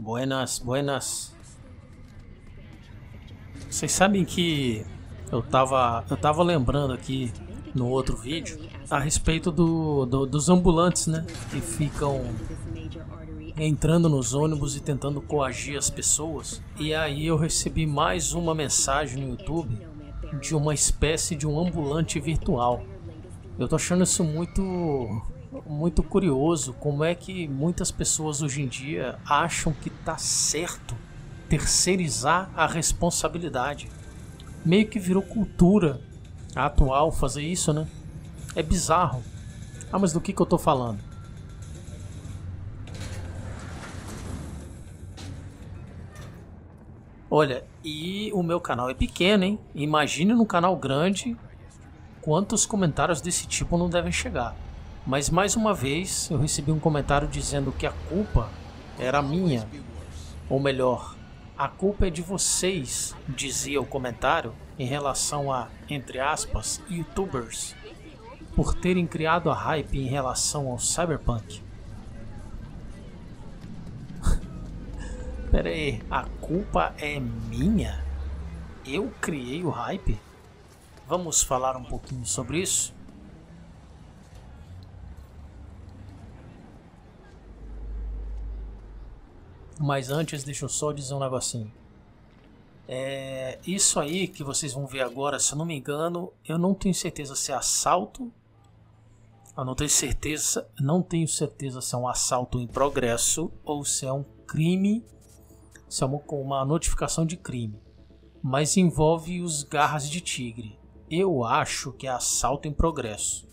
Buenas, buenas. Vocês sabem que eu tava, eu tava lembrando aqui no outro vídeo a respeito do, do, dos ambulantes, né? Que ficam entrando nos ônibus e tentando coagir as pessoas. E aí eu recebi mais uma mensagem no YouTube de uma espécie de um ambulante virtual. Eu tô achando isso muito muito curioso como é que muitas pessoas hoje em dia acham que tá certo terceirizar a responsabilidade. Meio que virou cultura atual fazer isso, né? É bizarro. Ah, mas do que, que eu tô falando? Olha, e o meu canal é pequeno, hein? Imagine num canal grande quantos comentários desse tipo não devem chegar. Mas mais uma vez eu recebi um comentário dizendo que a culpa era minha. Ou melhor, a culpa é de vocês, dizia o comentário em relação a, entre aspas, youtubers, por terem criado a hype em relação ao cyberpunk. Pera aí, a culpa é minha? Eu criei o hype? Vamos falar um pouquinho sobre isso? Mas antes, deixa eu só dizer um negocinho. É, isso aí que vocês vão ver agora, se eu não me engano, eu não tenho certeza se é assalto. Eu não tenho certeza, não tenho certeza se é um assalto em progresso ou se é um crime isso é uma, uma notificação de crime, mas envolve os garras de tigre. Eu acho que é assalto em progresso.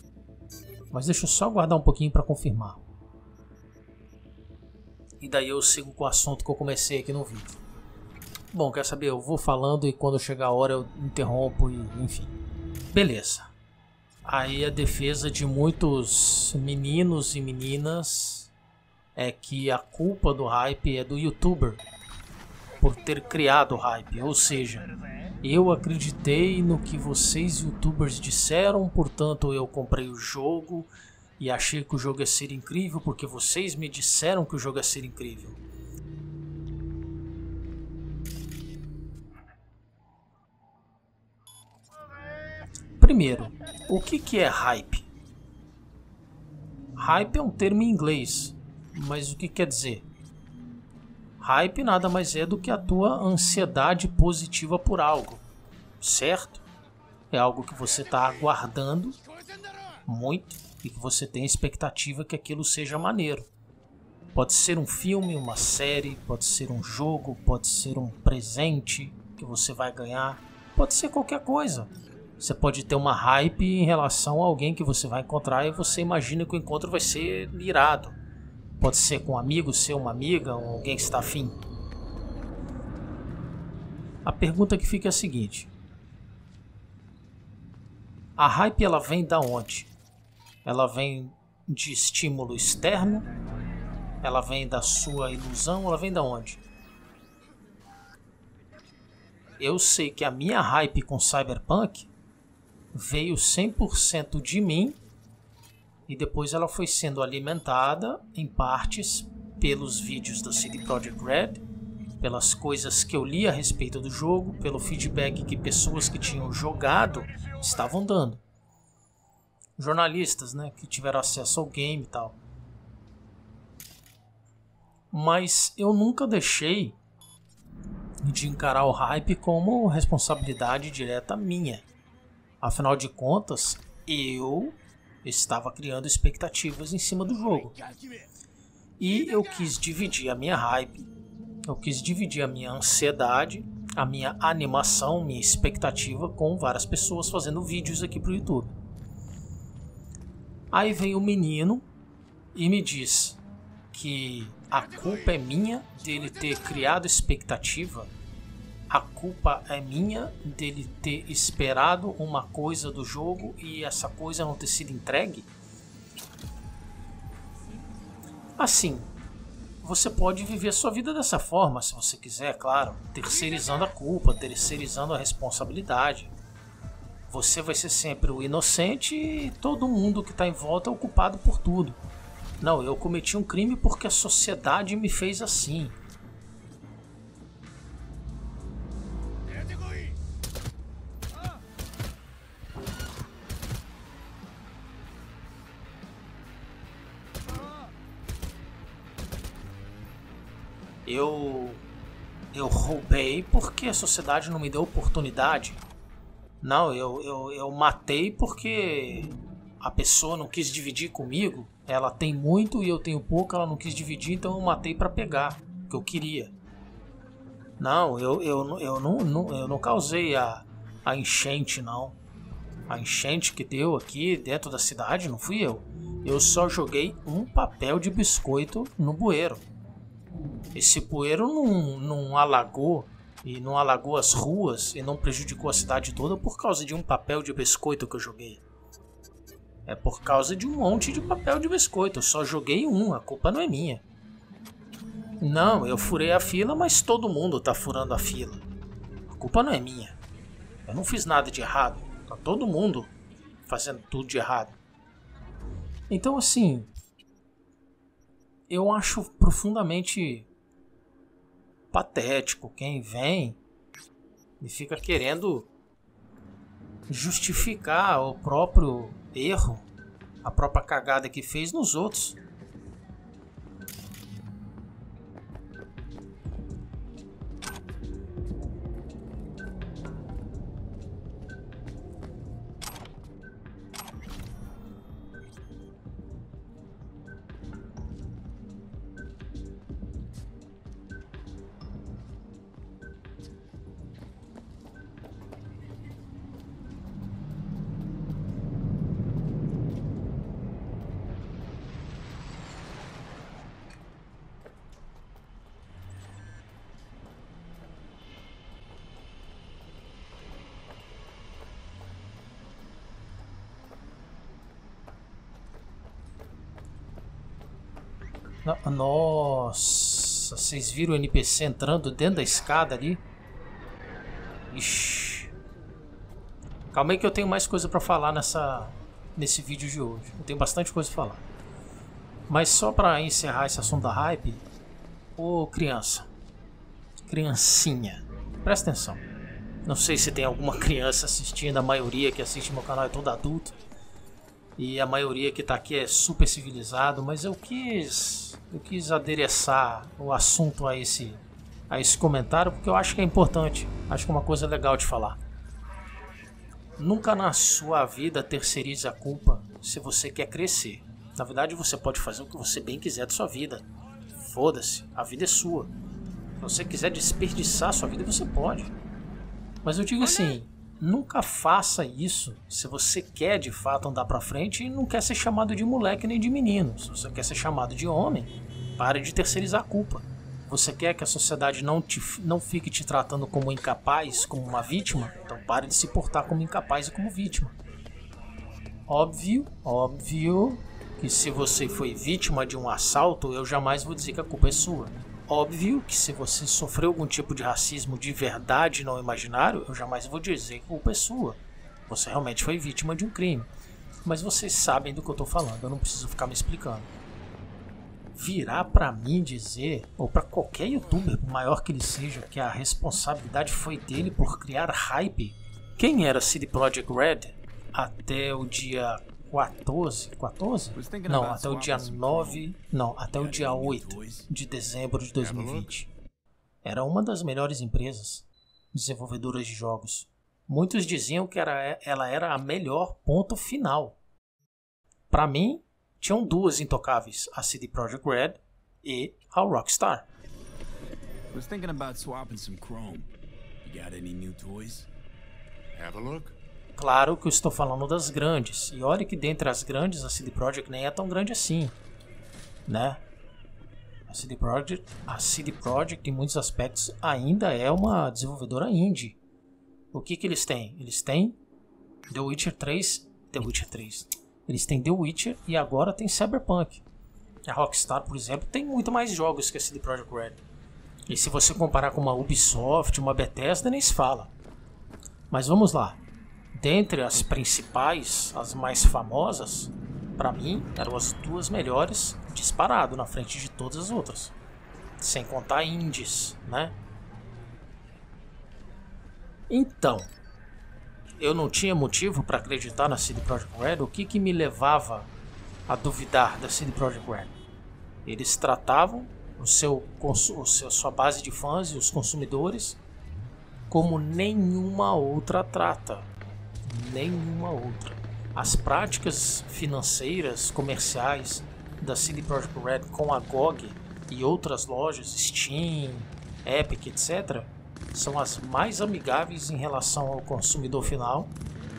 Mas deixa eu só guardar um pouquinho para confirmar. E daí eu sigo com o assunto que eu comecei aqui no vídeo. Bom, quer saber? Eu vou falando e quando chegar a hora eu interrompo e enfim. Beleza. Aí a defesa de muitos meninos e meninas é que a culpa do hype é do youtuber por ter criado o hype. Ou seja, eu acreditei no que vocês youtubers disseram, portanto eu comprei o jogo e achei que o jogo ia ser incrível porque vocês me disseram que o jogo ia ser incrível. Primeiro, o que, que é hype? Hype é um termo em inglês, mas o que quer dizer? Hype nada mais é do que a tua ansiedade positiva por algo, certo? É algo que você está aguardando muito e que você tem expectativa que aquilo seja maneiro. Pode ser um filme, uma série, pode ser um jogo, pode ser um presente que você vai ganhar, pode ser qualquer coisa. Você pode ter uma hype em relação a alguém que você vai encontrar e você imagina que o encontro vai ser irado. Pode ser com um amigo, ser uma amiga, ou alguém que está afim. A pergunta que fica é a seguinte: a hype ela vem da onde? Ela vem de estímulo externo? Ela vem da sua ilusão? Ela vem da onde? Eu sei que a minha hype com Cyberpunk veio 100% de mim e depois ela foi sendo alimentada em partes pelos vídeos da CD Projekt Red, pelas coisas que eu li a respeito do jogo, pelo feedback que pessoas que tinham jogado estavam dando. Jornalistas, né, que tiveram acesso ao game e tal. Mas eu nunca deixei de encarar o hype como responsabilidade direta minha. Afinal de contas, eu estava criando expectativas em cima do jogo. E eu quis dividir a minha hype, eu quis dividir a minha ansiedade, a minha animação, minha expectativa com várias pessoas fazendo vídeos aqui pro YouTube. Aí vem o menino e me diz que a culpa é minha dele ter criado expectativa a culpa é minha dele ter esperado uma coisa do jogo e essa coisa não ter sido entregue? Assim, você pode viver sua vida dessa forma, se você quiser, claro, terceirizando a culpa, terceirizando a responsabilidade. Você vai ser sempre o inocente e todo mundo que está em volta é o culpado por tudo. Não, eu cometi um crime porque a sociedade me fez assim. Eu eu roubei porque a sociedade não me deu oportunidade. Não, eu, eu, eu matei porque a pessoa não quis dividir comigo. Ela tem muito e eu tenho pouco, ela não quis dividir, então eu matei para pegar o que eu queria. Não, eu, eu, eu, não, não, eu não causei a, a enchente, não. A enchente que deu aqui dentro da cidade não fui eu. Eu só joguei um papel de biscoito no bueiro. Esse bueiro não, não alagou e não alagou as ruas e não prejudicou a cidade toda por causa de um papel de biscoito que eu joguei. É por causa de um monte de papel de biscoito. Eu só joguei um, a culpa não é minha. Não, eu furei a fila, mas todo mundo tá furando a fila. A culpa não é minha. Eu não fiz nada de errado. Tá todo mundo fazendo tudo de errado. Então, assim, eu acho profundamente patético quem vem e fica querendo justificar o próprio erro, a própria cagada que fez nos outros. Nossa, vocês viram o NPC entrando dentro da escada ali? Ixi. Calma aí que eu tenho mais coisa pra falar nessa, nesse vídeo de hoje. Eu tenho bastante coisa pra falar. Mas só pra encerrar esse assunto da hype, ô criança, criancinha, presta atenção. Não sei se tem alguma criança assistindo, a maioria que assiste meu canal é todo adulto. E a maioria que tá aqui é super civilizado, mas eu quis eu quis adereçar o assunto a esse, a esse comentário porque eu acho que é importante, acho que é uma coisa legal de falar. Nunca na sua vida terceirize a culpa se você quer crescer. Na verdade, você pode fazer o que você bem quiser da sua vida. Foda-se, a vida é sua. Se você quiser desperdiçar a sua vida, você pode. Mas eu digo assim, nunca faça isso se você quer de fato andar para frente e não quer ser chamado de moleque nem de menino. Se você quer ser chamado de homem, pare de terceirizar a culpa. Você quer que a sociedade não, te, não fique te tratando como incapaz, como uma vítima? Então pare de se portar como incapaz e como vítima. Óbvio, óbvio que se você foi vítima de um assalto, eu jamais vou dizer que a culpa é sua. Óbvio que se você sofreu algum tipo de racismo de verdade não imaginário, eu jamais vou dizer que a culpa é sua. Você realmente foi vítima de um crime. Mas vocês sabem do que eu estou falando, eu não preciso ficar me explicando. Virar para mim dizer, ou para qualquer youtuber, maior que ele seja, que a responsabilidade foi dele por criar hype. Quem era CD Projekt Red até o dia 14, 14? Não, até o dia 9, não, até o dia 8 de dezembro de 2020. Era uma das melhores empresas desenvolvedoras de jogos. Muitos diziam que era, ela era a melhor ponto final. Para mim, tinham duas intocáveis, a CD Projekt Red e a Rockstar. Was thinking about swapping some chrome. You got any new toys? Have a look. Claro que eu estou falando das grandes. E olha que dentre as grandes, a CD Projekt nem é tão grande assim, né? A CD Projekt, a CD Projekt em muitos aspectos ainda é uma desenvolvedora indie. O que que eles têm? Eles têm The Witcher 3, The Witcher 3. Eles têm The Witcher e agora tem Cyberpunk. A Rockstar, por exemplo, tem muito mais jogos que a CD Projekt Red. E se você comparar com uma Ubisoft, uma Bethesda, nem se fala. Mas vamos lá. Dentre as principais, as mais famosas, para mim eram as duas melhores, disparado na frente de todas as outras. Sem contar indies, né? Então, eu não tinha motivo para acreditar na CD Projekt Red. O que, que me levava a duvidar da CD Projekt Red? Eles tratavam o seu, o seu, sua base de fãs e os consumidores como nenhuma outra trata. Nenhuma outra. As práticas financeiras, comerciais da CD Projekt Red com a GOG e outras lojas, Steam, Epic, etc., são as mais amigáveis em relação ao consumidor final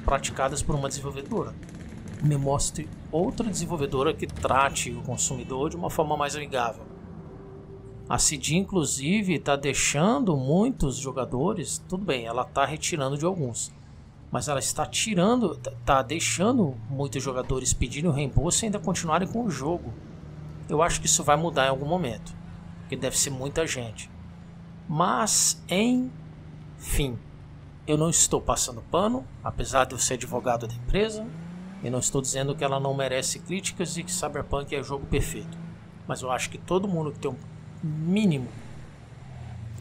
praticadas por uma desenvolvedora. Me mostre outra desenvolvedora que trate o consumidor de uma forma mais amigável. A CD, inclusive, está deixando muitos jogadores. Tudo bem, ela está retirando de alguns, mas ela está tirando, está deixando muitos jogadores pedindo reembolso e ainda continuarem com o jogo. Eu acho que isso vai mudar em algum momento, porque deve ser muita gente. Mas, enfim, eu não estou passando pano, apesar de eu ser advogado da empresa, e não estou dizendo que ela não merece críticas e que Cyberpunk é jogo perfeito. Mas eu acho que todo mundo que tem um mínimo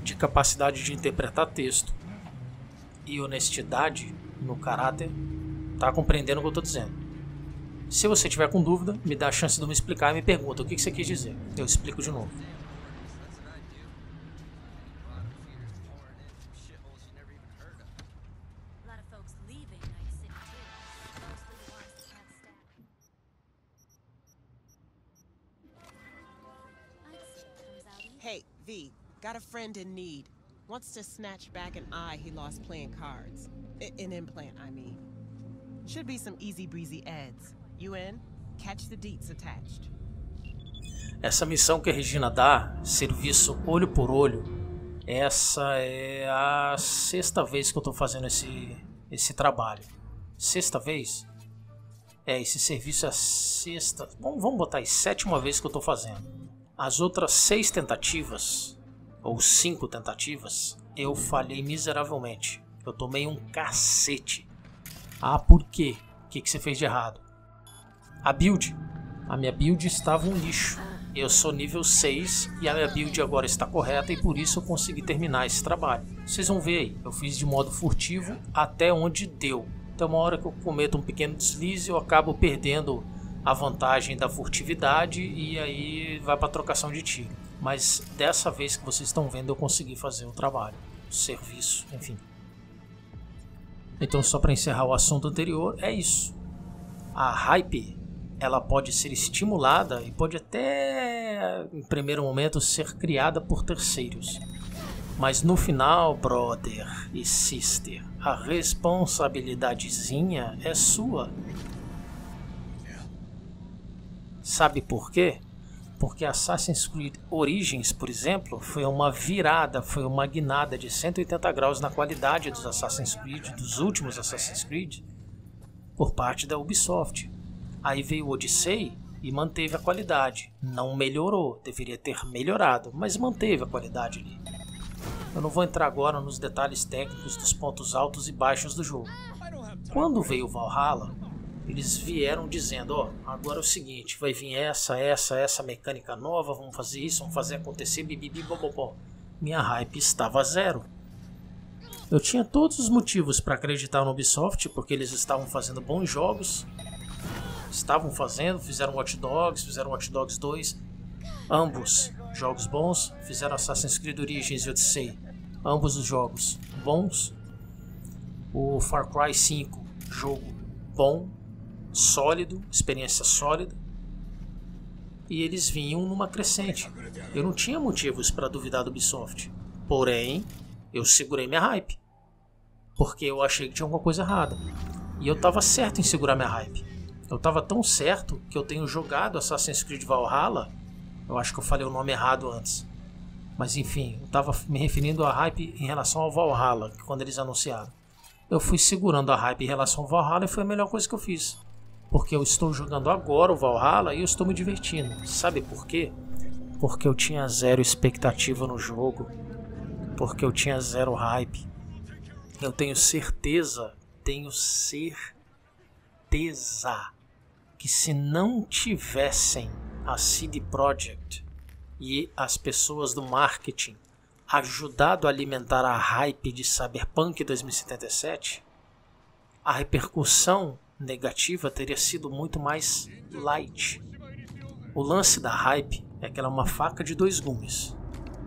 de capacidade de interpretar texto e honestidade no caráter está compreendendo o que eu estou dizendo. Se você tiver com dúvida, me dá a chance de me explicar e me pergunta o que você quis dizer. Eu explico de novo. V, got a friend in need. Wants to snatch back an eye he lost playing cards. I an implant, I mean. Should be some easy breezy ads. You in? Catch the deets attached. Essa missão que a Regina dá, serviço olho por olho, essa é a sexta vez que eu estou fazendo esse, esse trabalho. Sexta vez? É, esse serviço é a sexta. Bom, vamos botar aí, sétima vez que eu estou fazendo. As outras seis tentativas, ou cinco tentativas, eu falhei miseravelmente. Eu tomei um cacete. Ah, por quê? O que, que você fez de errado? A build. A minha build estava um lixo. Eu sou nível 6 e a minha build agora está correta e por isso eu consegui terminar esse trabalho. Vocês vão ver aí, eu fiz de modo furtivo até onde deu. Então uma hora que eu cometo um pequeno deslize eu acabo perdendo a vantagem da furtividade e aí vai para trocação de tiro. Mas dessa vez que vocês estão vendo, eu consegui fazer o trabalho, o serviço, enfim. Então, só para encerrar o assunto anterior, é isso. A hype ela pode ser estimulada e pode até, em primeiro momento, ser criada por terceiros. Mas no final, brother e sister, a responsabilidadezinha é sua. Sabe por quê? Porque Assassin's Creed Origins, por exemplo, foi uma virada, foi uma guinada de 180 graus na qualidade dos Assassin's Creed, dos últimos Assassin's Creed, por parte da Ubisoft. Aí veio o Odyssey e manteve a qualidade. Não melhorou, deveria ter melhorado, mas manteve a qualidade ali. Eu não vou entrar agora nos detalhes técnicos dos pontos altos e baixos do jogo. Quando veio Valhalla, eles vieram dizendo, ó, oh, agora é o seguinte, vai vir essa, essa, essa mecânica nova, vamos fazer isso, vamos fazer acontecer, bibibi, bobobó. Minha hype estava zero. Eu tinha todos os motivos para acreditar no Ubisoft, porque eles estavam fazendo bons jogos, estavam fazendo, fizeram Watch Dogs, fizeram Watch Dogs 2, ambos jogos bons, fizeram Assassin's Creed Origins e Odyssey, ambos os jogos bons. O Far Cry 5, jogo bom, sólido, experiência sólida. E eles vinham numa crescente. Eu não tinha motivos para duvidar do Ubisoft. Porém, eu segurei minha hype. Porque eu achei que tinha alguma coisa errada. E eu estava certo em segurar minha hype. Eu estava tão certo que eu tenho jogado Assassin's Creed Valhalla. Eu acho que eu falei o nome errado antes. Mas enfim, eu estava me referindo à hype em relação ao Valhalla, quando eles anunciaram. Eu fui segurando a hype em relação ao Valhalla e foi a melhor coisa que eu fiz porque eu estou jogando agora o Valhalla e eu estou me divertindo. Sabe por quê? Porque eu tinha zero expectativa no jogo, porque eu tinha zero hype. Eu tenho certeza, tenho certeza que se não tivessem a CD Projekt e as pessoas do marketing ajudado a alimentar a hype de Cyberpunk 2077, a repercussão negativa teria sido muito mais light. O lance da hype é que ela é uma faca de dois gumes.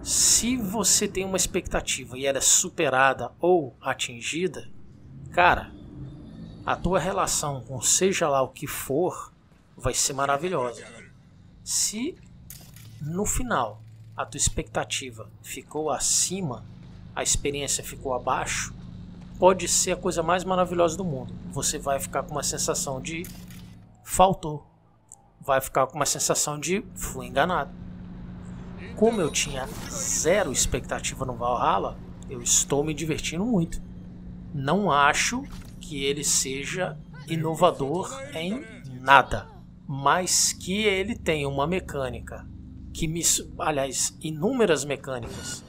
Se você tem uma expectativa e ela é superada ou atingida, cara, a tua relação com seja lá o que for vai ser maravilhosa. Se no final a tua expectativa ficou acima, a experiência ficou abaixo, pode ser a coisa mais maravilhosa do mundo. Você vai ficar com uma sensação de faltou. Vai ficar com uma sensação de fui enganado. Como eu tinha zero expectativa no Valhalla, eu estou me divertindo muito. Não acho que ele seja inovador em nada, mas que ele tem uma mecânica que me, aliás, inúmeras mecânicas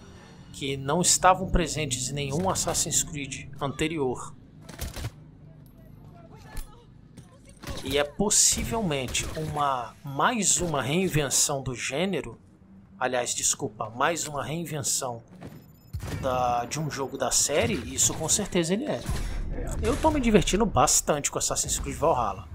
que não estavam presentes em nenhum Assassin's Creed anterior. E é possivelmente uma mais uma reinvenção do gênero, aliás, desculpa, mais uma reinvenção da, de um jogo da série, isso com certeza ele é. Eu tô me divertindo bastante com Assassin's Creed Valhalla.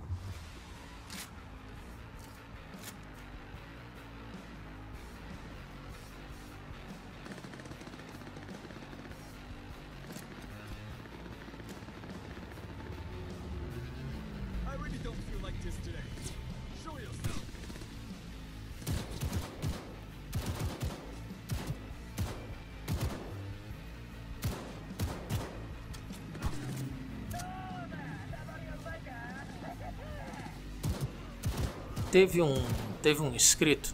Teve um teve um inscrito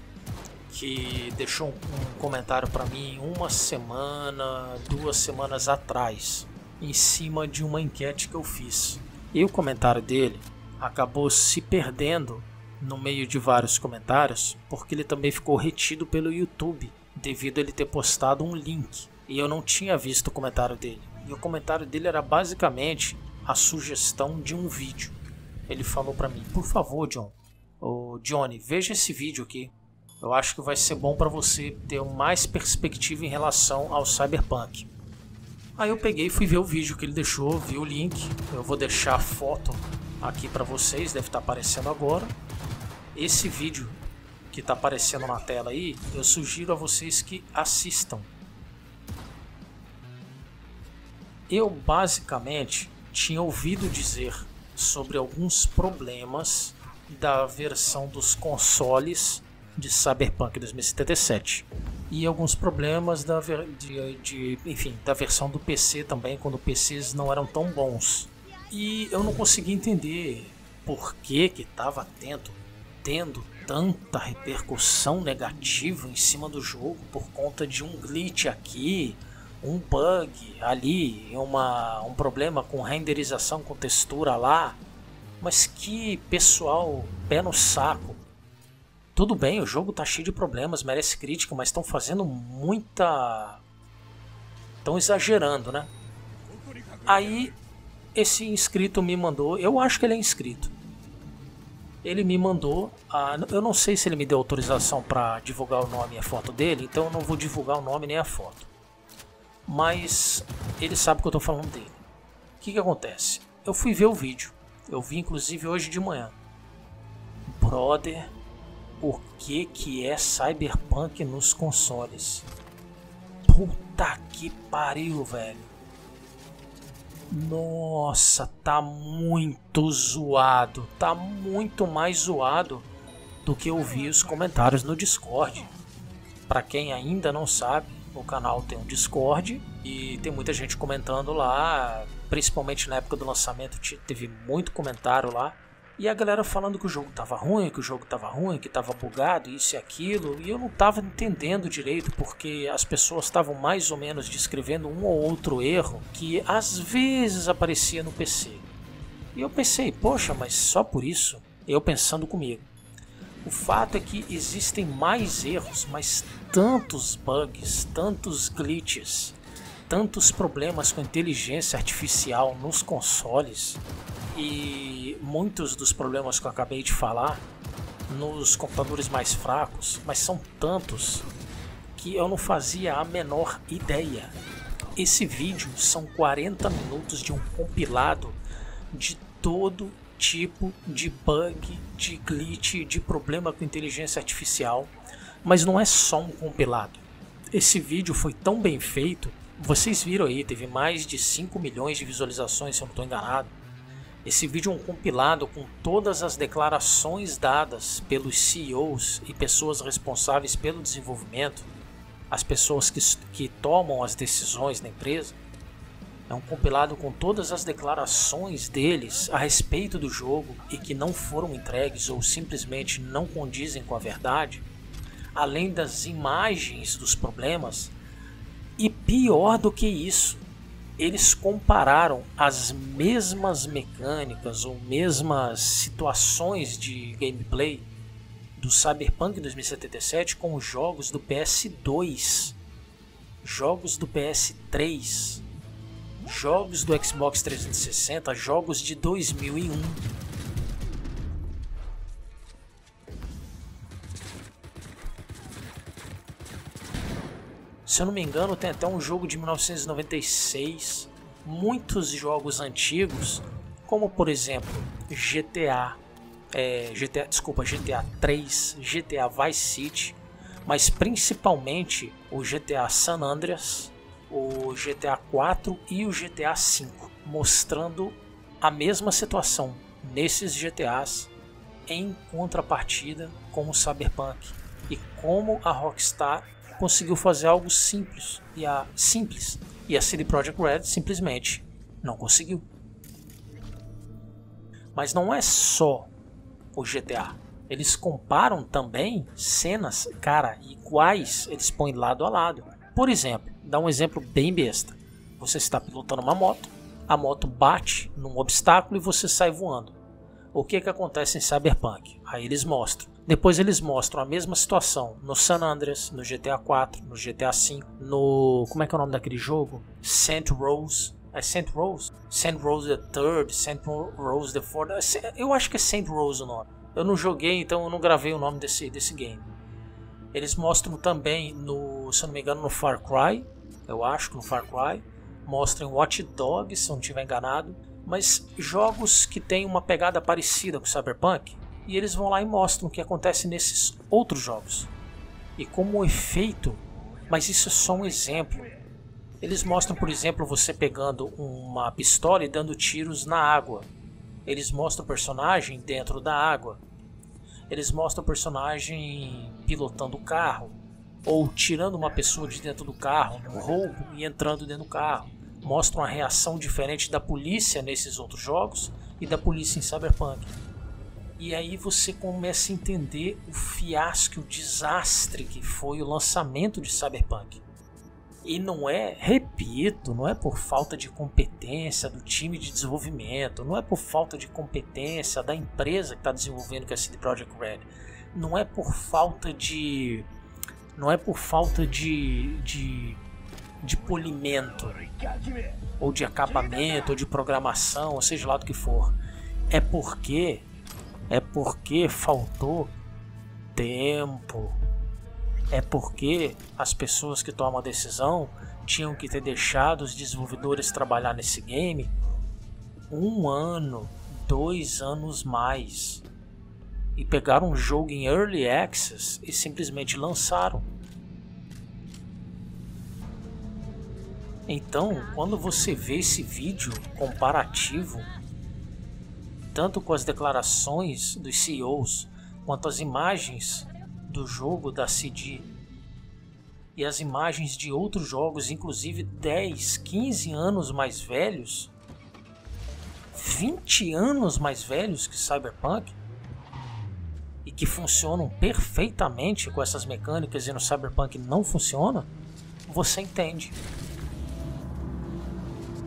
que deixou um comentário para mim uma semana, duas semanas atrás, em cima de uma enquete que eu fiz. E o comentário dele acabou se perdendo no meio de vários comentários, porque ele também ficou retido pelo YouTube, devido a ele ter postado um link. E eu não tinha visto o comentário dele. E o comentário dele era basicamente a sugestão de um vídeo. Ele falou para mim: "Por favor, John, Ô, Johnny, veja esse vídeo aqui. Eu acho que vai ser bom para você ter mais perspectiva em relação ao Cyberpunk. Aí eu peguei e fui ver o vídeo que ele deixou, vi o link. Eu vou deixar a foto aqui para vocês, deve estar tá aparecendo agora. Esse vídeo que está aparecendo na tela aí, eu sugiro a vocês que assistam. Eu basicamente tinha ouvido dizer sobre alguns problemas da versão dos consoles de Cyberpunk 2077 e alguns problemas da, de, de, enfim, da versão do PC também, quando PCs não eram tão bons. E eu não consegui entender por que que estava tendo, tendo tanta repercussão negativa em cima do jogo por conta de um glitch aqui, um bug ali, uma, um problema com renderização com textura lá. Mas que pessoal, pé no saco. Tudo bem, o jogo tá cheio de problemas, merece crítica, mas estão fazendo muita. estão exagerando, né? Aí esse inscrito me mandou, eu acho que ele é inscrito. Ele me mandou, a, eu não sei se ele me deu autorização para divulgar o nome e a foto dele, então eu não vou divulgar o nome nem a foto. Mas ele sabe que eu tô falando dele. O que que acontece? Eu fui ver o vídeo. Eu vi inclusive hoje de manhã. Brother, o que que é Cyberpunk nos consoles? Puta que pariu, velho. Nossa, tá muito zoado. Tá muito mais zoado do que eu vi os comentários no Discord. Para quem ainda não sabe, o canal tem um Discord e tem muita gente comentando lá, principalmente na época do lançamento teve muito comentário lá. E a galera falando que o jogo tava ruim, que o jogo tava ruim, que tava bugado, isso e aquilo, e eu não tava entendendo direito porque as pessoas estavam mais ou menos descrevendo um ou outro erro que às vezes aparecia no PC. E eu pensei, poxa, mas só por isso? Eu pensando comigo. O fato é que existem mais erros, mas tantos bugs, tantos glitches, tantos problemas com inteligência artificial nos consoles e muitos dos problemas que eu acabei de falar nos computadores mais fracos, mas são tantos que eu não fazia a menor ideia. Esse vídeo são 40 minutos de um compilado de todo tipo de bug, de glitch, de problema com inteligência artificial, Mas não é só um compilado. Esse vídeo foi tão bem feito, vocês viram aí, teve mais de 5 milhões de visualizações, se eu não estou enganado. Esse vídeo é um compilado com todas as declarações dadas pelos CEOs e pessoas responsáveis pelo desenvolvimento, as pessoas que, que tomam as decisões na empresa. É um compilado com todas as declarações deles a respeito do jogo e que não foram entregues ou simplesmente não condizem com a verdade, além das imagens dos problemas. E pior do que isso, eles compararam as mesmas mecânicas ou mesmas situações de gameplay do Cyberpunk 2077 com os jogos do PS2, jogos do PS3, jogos do Xbox 360, jogos de 2001. Se eu não me engano, tem até um jogo de 1996, muitos jogos antigos, como por exemplo GTA, é, GTA, desculpa, GTA 3, GTA Vice City, mas principalmente o GTA San Andreas, o GTA 4 e o GTA 5, mostrando a mesma situação nesses GTAs em contrapartida com o Cyberpunk e como a Rockstar conseguiu fazer algo simples e a simples e a CD Projekt Red simplesmente não conseguiu. Mas não é só o GTA. Eles comparam também cenas, cara, iguais, eles põem lado a lado. Por exemplo, dá um exemplo bem besta. Você está pilotando uma moto, a moto bate num obstáculo e você sai voando. O que que acontece em Cyberpunk? Aí eles mostram depois eles mostram a mesma situação no San Andreas, no GTA 4, no GTA 5, no. Como é que é o nome daquele jogo? Saint Rose. É Saint Rose? Saint Rose the Third, Saint Rose the Fourth. É eu acho que é Saint Rose o nome. Eu não joguei, então eu não gravei o nome desse, desse game. Eles mostram também no, se eu não me engano, no Far Cry. Eu acho que no Far Cry. Mostram Watch Dogs, se eu não estiver enganado. Mas jogos que têm uma pegada parecida com Cyberpunk e eles vão lá e mostram o que acontece nesses outros jogos. E como efeito, mas isso é só um exemplo. Eles mostram, por exemplo, você pegando uma pistola e dando tiros na água. Eles mostram o personagem dentro da água. Eles mostram o personagem pilotando o carro ou tirando uma pessoa de dentro do carro, no roubo e entrando dentro do carro. Mostram a reação diferente da polícia nesses outros jogos e da polícia em Cyberpunk. E aí você começa a entender o fiasco, o desastre que foi o lançamento de Cyberpunk. E não é, repito, não é por falta de competência do time de desenvolvimento, não é por falta de competência da empresa que está desenvolvendo que é a CD Projekt Red, não é por falta de, não é por falta de, de, de polimento ou de acabamento ou de programação, ou seja lá do que for, é porque é porque faltou tempo. É porque as pessoas que tomam a decisão tinham que ter deixado os desenvolvedores trabalhar nesse game um ano, dois anos mais. E pegaram um jogo em early access e simplesmente lançaram. Então, quando você vê esse vídeo comparativo tanto com as declarações dos CEOs quanto as imagens do jogo da CD e as imagens de outros jogos, inclusive 10, 15 anos mais velhos, 20 anos mais velhos que Cyberpunk e que funcionam perfeitamente com essas mecânicas e no Cyberpunk não funciona, você entende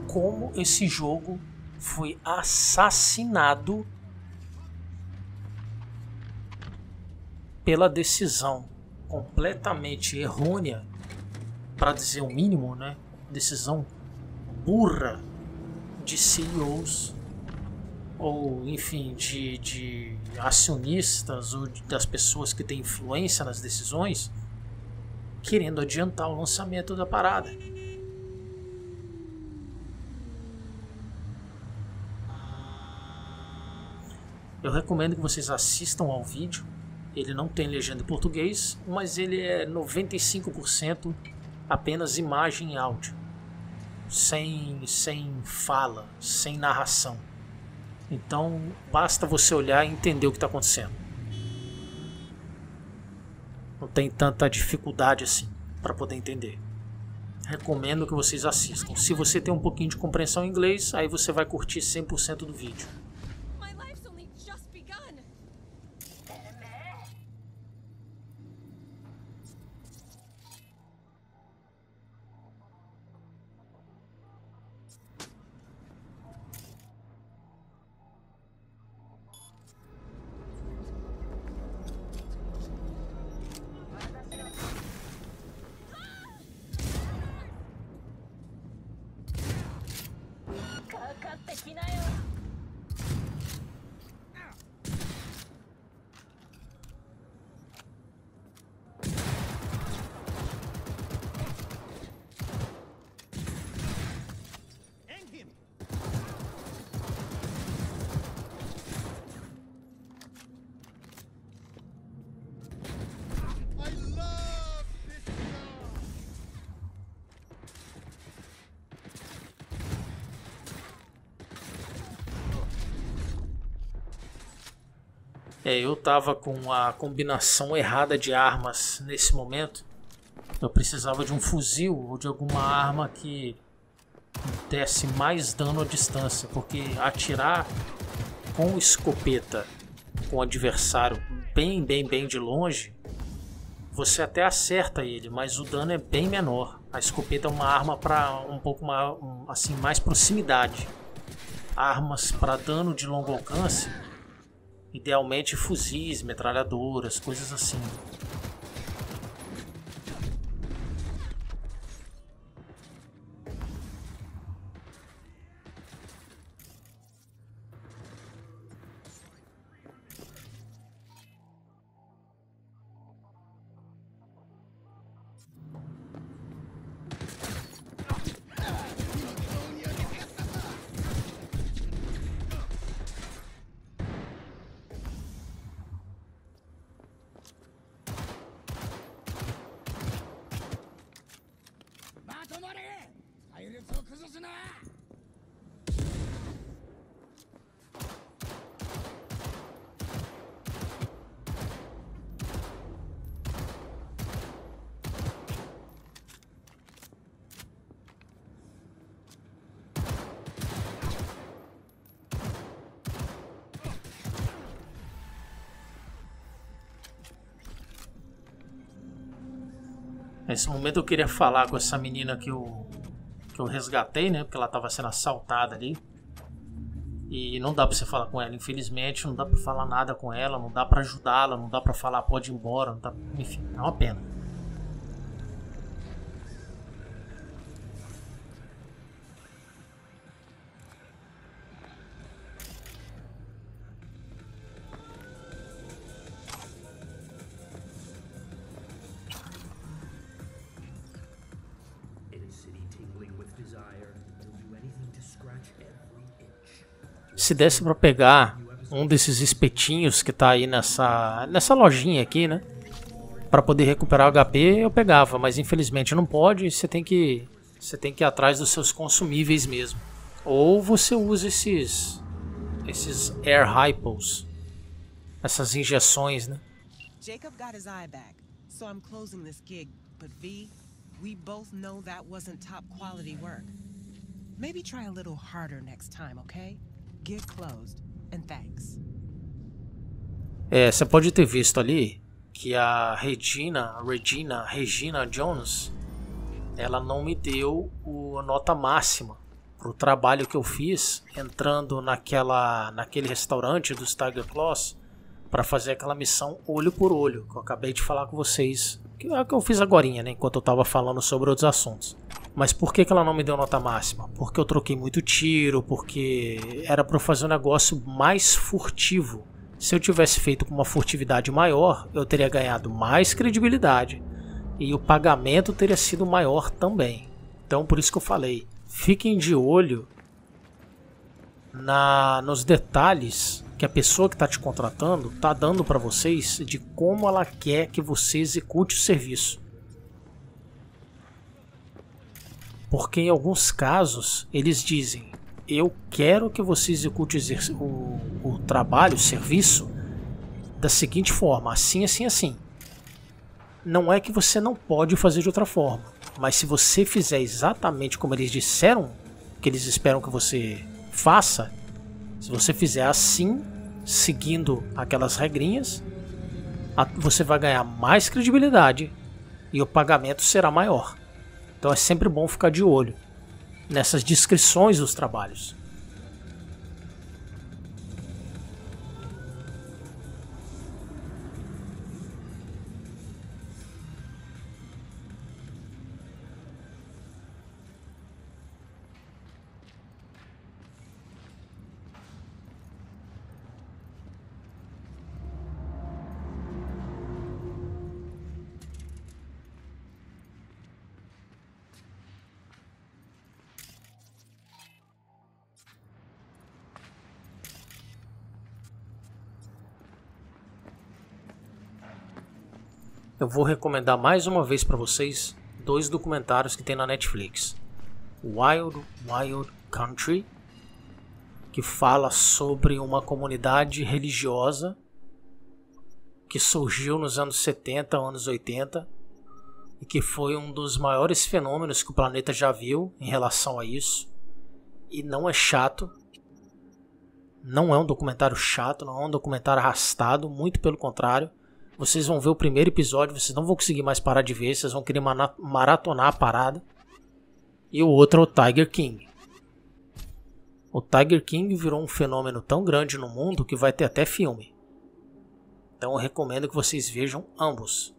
como esse jogo foi assassinado pela decisão completamente errônea, para dizer o mínimo, né? Decisão burra de CEOs ou enfim de, de acionistas ou de, das pessoas que têm influência nas decisões querendo adiantar o lançamento da parada. Eu recomendo que vocês assistam ao vídeo Ele não tem legenda em português, mas ele é 95% apenas imagem e áudio, sem, sem fala, sem narração. Então basta você olhar e entender o que está acontecendo. Não tem tanta dificuldade assim para poder entender. Recomendo que vocês assistam. Se você tem um pouquinho de compreensão em inglês, aí você vai curtir 100% do vídeo. É, eu tava com a combinação errada de armas nesse momento. Eu precisava de um fuzil ou de alguma arma que desse mais dano à distância, porque atirar com escopeta com o adversário bem, bem, bem de longe, você até acerta ele, mas o dano é bem menor. A escopeta é uma arma para um pouco mais, assim, mais proximidade. Armas para dano de longo alcance Idealmente fuzis, metralhadoras, coisas assim. Nesse momento eu queria falar com essa menina que eu, que eu resgatei, né? Porque ela estava sendo assaltada ali. E não dá pra você falar com ela, infelizmente, não dá pra falar nada com ela, não dá pra ajudá-la, não dá pra falar pode ir embora, não dá... enfim, é uma pena. Se desse para pegar um desses espetinhos que tá aí nessa, nessa lojinha aqui, né? Para poder recuperar o HP, eu pegava, mas infelizmente não pode, você tem que você tem que ir atrás dos seus consumíveis mesmo. Ou você usa esses esses air hypos, essas injeções, né? Jacob got his eye back, so I'm closing this gig, but V, we both know that wasn't top quality work. Maybe try a little harder next time, okay? É, você pode ter visto ali que a Regina, Regina, Regina Jones, ela não me deu a nota máxima pro trabalho que eu fiz entrando naquela naquele restaurante dos Tiger Claws para fazer aquela missão olho por olho que eu acabei de falar com vocês, que é o que eu fiz agora, né, enquanto eu estava falando sobre outros assuntos. Mas por que, que ela não me deu nota máxima? Porque eu troquei muito tiro, porque era para fazer um negócio mais furtivo. Se eu tivesse feito com uma furtividade maior, eu teria ganhado mais credibilidade e o pagamento teria sido maior também. Então, por isso que eu falei, fiquem de olho na nos detalhes que a pessoa que está te contratando está dando para vocês de como ela quer que você execute o serviço. Porque em alguns casos eles dizem: Eu quero que você execute o, o trabalho, o serviço, da seguinte forma, assim, assim, assim. Não é que você não pode fazer de outra forma, mas se você fizer exatamente como eles disseram que eles esperam que você faça, se você fizer assim, seguindo aquelas regrinhas, você vai ganhar mais credibilidade e o pagamento será maior. Então é sempre bom ficar de olho nessas descrições dos trabalhos. Eu vou recomendar mais uma vez para vocês dois documentários que tem na Netflix. Wild Wild Country, que fala sobre uma comunidade religiosa que surgiu nos anos 70, anos 80 e que foi um dos maiores fenômenos que o planeta já viu em relação a isso. E não é chato. Não é um documentário chato, não é um documentário arrastado, muito pelo contrário vocês vão ver o primeiro episódio, vocês não vão conseguir mais parar de ver, vocês vão querer maratonar a parada. E o outro é o Tiger King. O Tiger King virou um fenômeno tão grande no mundo que vai ter até filme. Então eu recomendo que vocês vejam ambos.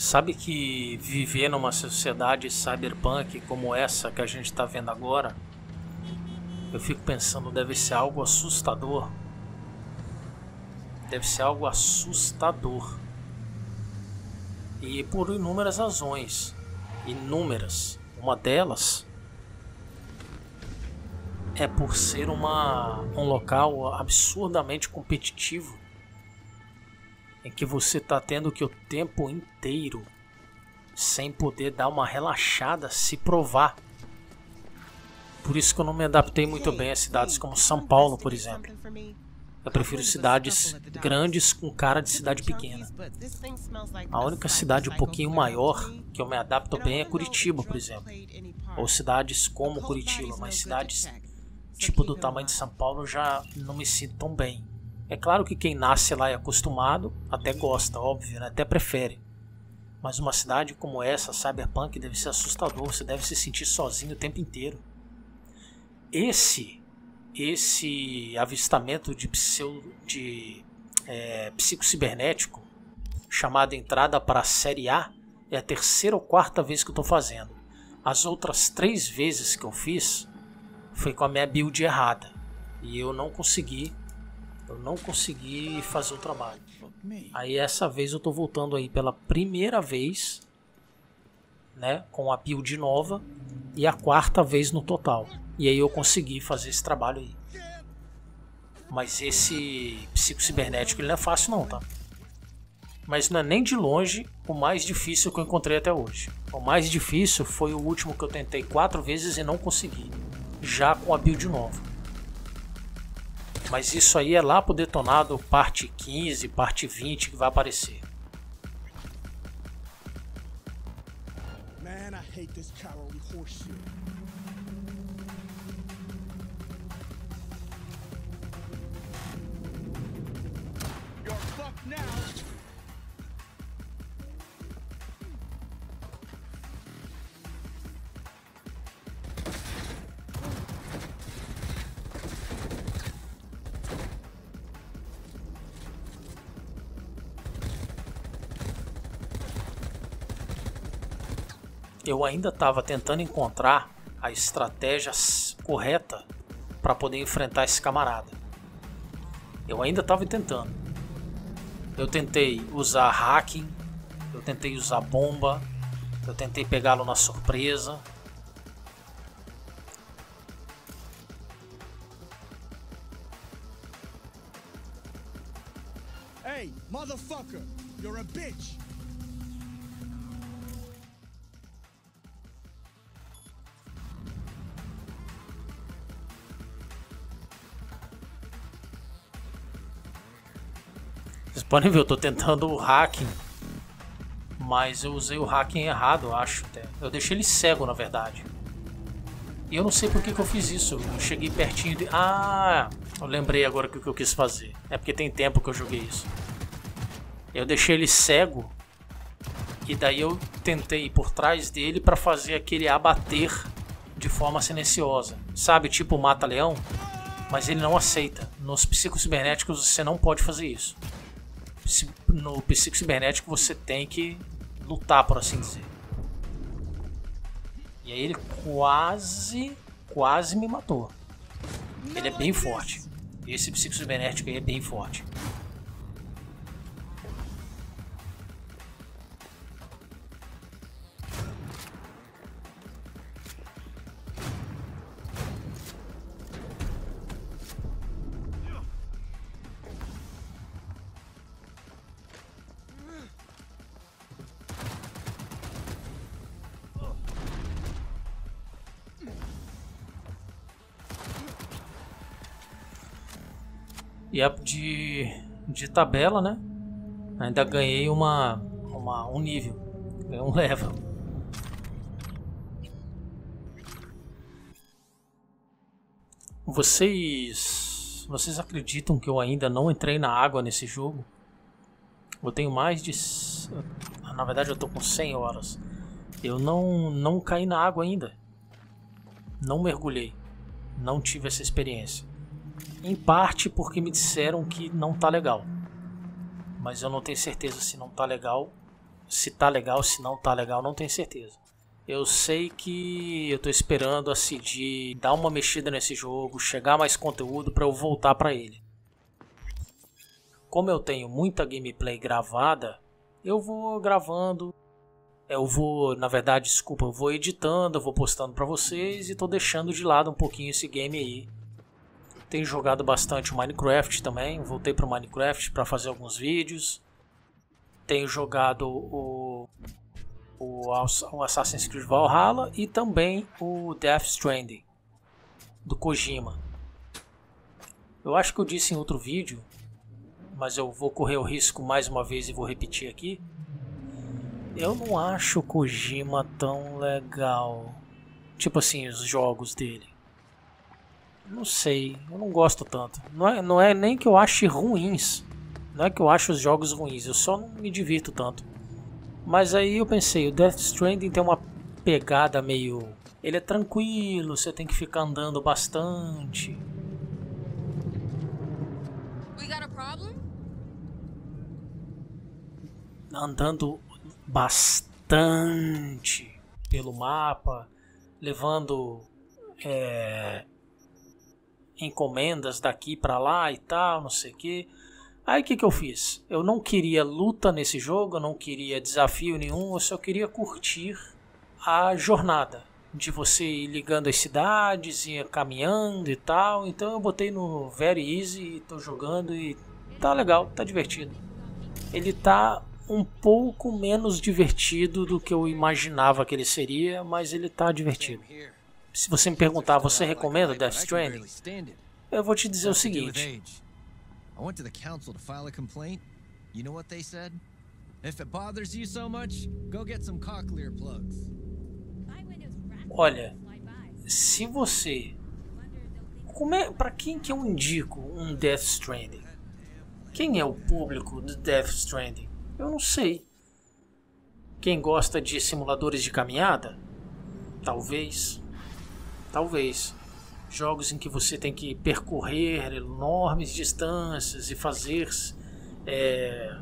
Sabe que viver numa sociedade cyberpunk como essa que a gente está vendo agora, eu fico pensando, deve ser algo assustador. Deve ser algo assustador. E por inúmeras razões. Inúmeras. Uma delas é por ser uma, um local absurdamente competitivo em que você está tendo que o tempo inteiro, sem poder dar uma relaxada, se provar. Por isso que eu não me adaptei muito bem a cidades como São Paulo, por exemplo. Eu prefiro cidades grandes com cara de cidade pequena. A única cidade um pouquinho maior que eu me adapto bem é Curitiba, por exemplo. Ou cidades como Curitiba, mas cidades tipo do tamanho de São Paulo já não me sinto tão bem. É claro que quem nasce lá é acostumado, até gosta, óbvio, né? até prefere. Mas uma cidade como essa, Cyberpunk, deve ser assustador, você deve se sentir sozinho o tempo inteiro. Esse esse avistamento de pseudo de é, psicocibernético chamado entrada para a série A é a terceira ou quarta vez que eu estou fazendo. As outras três vezes que eu fiz foi com a minha build errada e eu não consegui eu não consegui fazer o trabalho. Aí essa vez eu tô voltando aí pela primeira vez, né, com a build nova e a quarta vez no total. E aí eu consegui fazer esse trabalho aí. Mas esse psicocibernético ele não é fácil não, tá? Mas não é nem de longe o mais difícil que eu encontrei até hoje. O mais difícil foi o último que eu tentei quatro vezes e não consegui. Já com a build nova. Mas isso aí é lá pro detonado parte 15, parte 20 que vai aparecer. Man, I hate this cowardly horseshit. You're fucked now. Eu ainda estava tentando encontrar a estratégia correta para poder enfrentar esse camarada. Eu ainda estava tentando. Eu tentei usar hacking, eu tentei usar bomba, eu tentei pegá-lo na surpresa. Hey, motherfucker, you're a bitch. Podem ver, eu tô tentando o hacking. Mas eu usei o hacking errado, acho. Até. Eu deixei ele cego, na verdade. E eu não sei por que, que eu fiz isso. Eu cheguei pertinho de. Ah! Eu lembrei agora o que eu quis fazer. É porque tem tempo que eu joguei isso. Eu deixei ele cego. E daí eu tentei ir por trás dele para fazer aquele abater de forma silenciosa. Sabe, tipo mata-leão? Mas ele não aceita. Nos psicocibernéticos você não pode fazer isso no psico cibernético você tem que lutar, por assim dizer. E aí ele quase, quase me matou. Ele é bem forte. Esse psico cibernético aí é bem forte. E a de, de tabela, né? Ainda ganhei uma, uma, um nível. Ganhei um level. Vocês. Vocês acreditam que eu ainda não entrei na água nesse jogo? Eu tenho mais de. Na verdade, eu tô com 100 horas. Eu não, não caí na água ainda. Não mergulhei. Não tive essa experiência. Em parte porque me disseram que não tá legal. Mas eu não tenho certeza se não tá legal. Se tá legal, se não tá legal, não tenho certeza. Eu sei que eu tô esperando a CD dar uma mexida nesse jogo, chegar mais conteúdo para eu voltar para ele. Como eu tenho muita gameplay gravada, eu vou gravando, eu vou, na verdade, desculpa, eu vou editando, eu vou postando para vocês e tô deixando de lado um pouquinho esse game aí tenho jogado bastante o Minecraft também. Voltei para o Minecraft para fazer alguns vídeos. Tenho jogado o, o, o Assassin's Creed Valhalla e também o Death Stranding do Kojima. Eu acho que eu disse em outro vídeo, mas eu vou correr o risco mais uma vez e vou repetir aqui. Eu não acho o Kojima tão legal. Tipo assim, os jogos dele. Não sei, eu não gosto tanto. Não é, não é nem que eu ache ruins. Não é que eu acho os jogos ruins, eu só não me divirto tanto. Mas aí eu pensei, o Death Stranding tem uma pegada meio. Ele é tranquilo, você tem que ficar andando bastante. Andando bastante pelo mapa, levando é, encomendas daqui para lá e tal, não sei o que. Aí o que, que eu fiz? Eu não queria luta nesse jogo, eu não queria desafio nenhum, eu só queria curtir a jornada de você ir ligando as cidades, ir caminhando e tal. Então eu botei no Very Easy e tô jogando e tá legal, tá divertido. Ele tá um pouco menos divertido do que eu imaginava que ele seria, mas ele tá divertido. Se você me perguntar, você recomenda Death Stranding? Eu vou te dizer o seguinte. I went to the council to file a complaint. You know what they said? If it bothers you so much, go get some cochlear plugs. Olha, se você como é para quem que eu indico um Death Stranding? Quem é o público do Death Stranding? Eu não sei. Quem gosta de simuladores de caminhada? Talvez. Talvez. Jogos em que você tem que percorrer enormes distâncias e fazer é,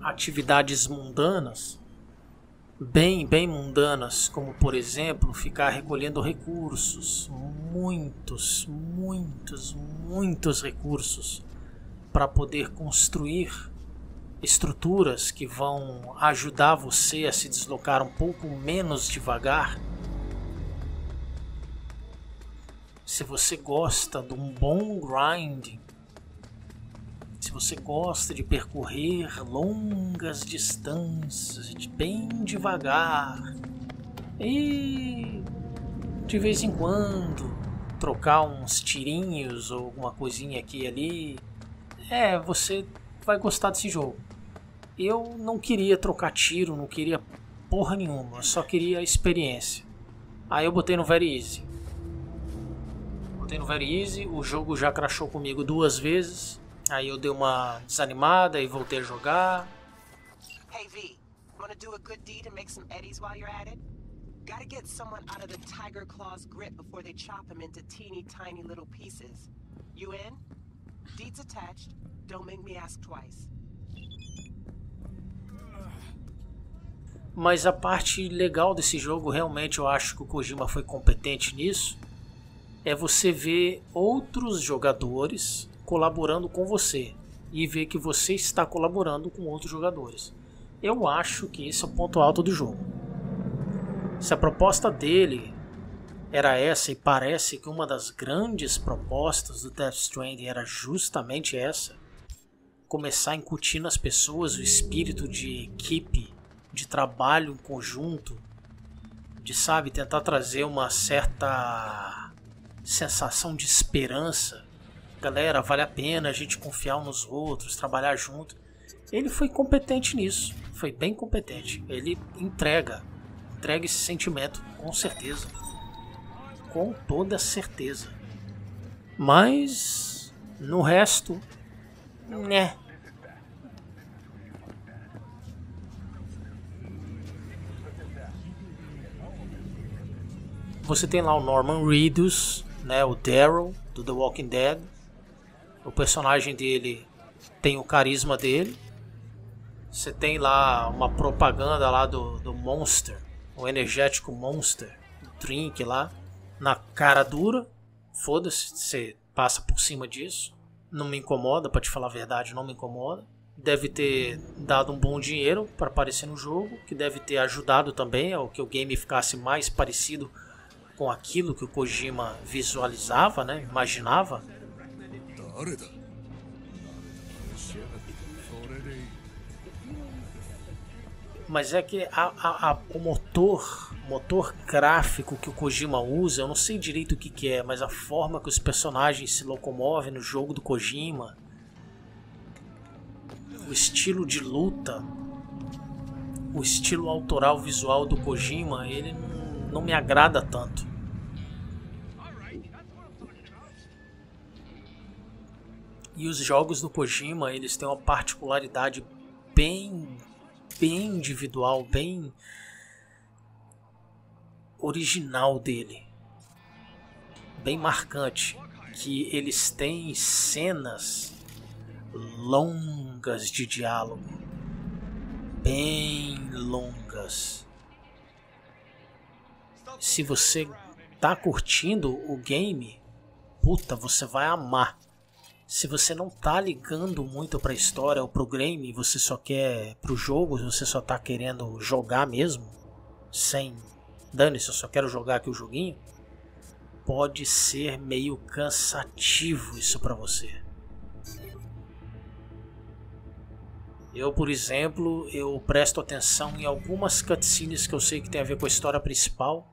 atividades mundanas, bem, bem mundanas, como por exemplo ficar recolhendo recursos, muitos, muitos, muitos recursos para poder construir estruturas que vão ajudar você a se deslocar um pouco menos devagar. Se você gosta de um bom grind, se você gosta de percorrer longas distâncias bem devagar e de vez em quando trocar uns tirinhos ou alguma coisinha aqui e ali, é, você vai gostar desse jogo. Eu não queria trocar tiro, não queria porra nenhuma, só queria experiência. Aí eu botei no Very Easy. No Very Easy, o jogo já crashou comigo duas vezes. Aí eu dei uma desanimada e voltei a jogar. Hey V, wanna do a good deed and make some eddies while you're at it? Gotta get someone out of the Tiger Claw's grip before they chop him into teeny tiny little pieces. You in? Deeds attached. Don't make me ask twice. Mas a parte legal desse jogo, realmente eu acho que o Kojima foi competente nisso, é você ver outros jogadores colaborando com você e ver que você está colaborando com outros jogadores. Eu acho que esse é o ponto alto do jogo. Se a proposta dele era essa e parece que uma das grandes propostas do Death Stranding era justamente essa, começar a incutir nas pessoas o espírito de equipe, de trabalho em conjunto, de sabe tentar trazer uma certa sensação de esperança. Galera, vale a pena a gente confiar nos outros, trabalhar junto. Ele foi competente nisso, foi bem competente. Ele entrega entrega esse sentimento, com certeza. Com toda certeza. Mas no resto, né? Você tem lá o Norman Reedus, né, o Daryl do The Walking Dead. O personagem dele tem o carisma dele. Você tem lá uma propaganda lá do, do Monster, o energético Monster Drink lá, na cara dura. Foda-se, você passa por cima disso. Não me incomoda, para te falar a verdade, não me incomoda. Deve ter dado um bom dinheiro para aparecer no jogo, que deve ter ajudado também ao que o game ficasse mais parecido com aquilo que o Kojima visualizava, né? Imaginava. Mas é que a, a, a, o motor, motor gráfico que o Kojima usa, eu não sei direito o que, que é, mas a forma que os personagens se locomovem no jogo do Kojima, o estilo de luta, o estilo autoral visual do Kojima, ele não, não me agrada tanto. E os jogos do Kojima, eles têm uma particularidade bem bem individual, bem original dele, bem marcante, que eles têm cenas longas de diálogo, bem longas. Se você tá curtindo o game, puta, você vai amar se você não tá ligando muito para a história ou pro game, você só quer pro jogo, você só tá querendo jogar mesmo, sem dane-se, eu só quero jogar aqui o joguinho, pode ser meio cansativo isso para você. Eu, por exemplo, eu presto atenção em algumas cutscenes que eu sei que tem a ver com a história principal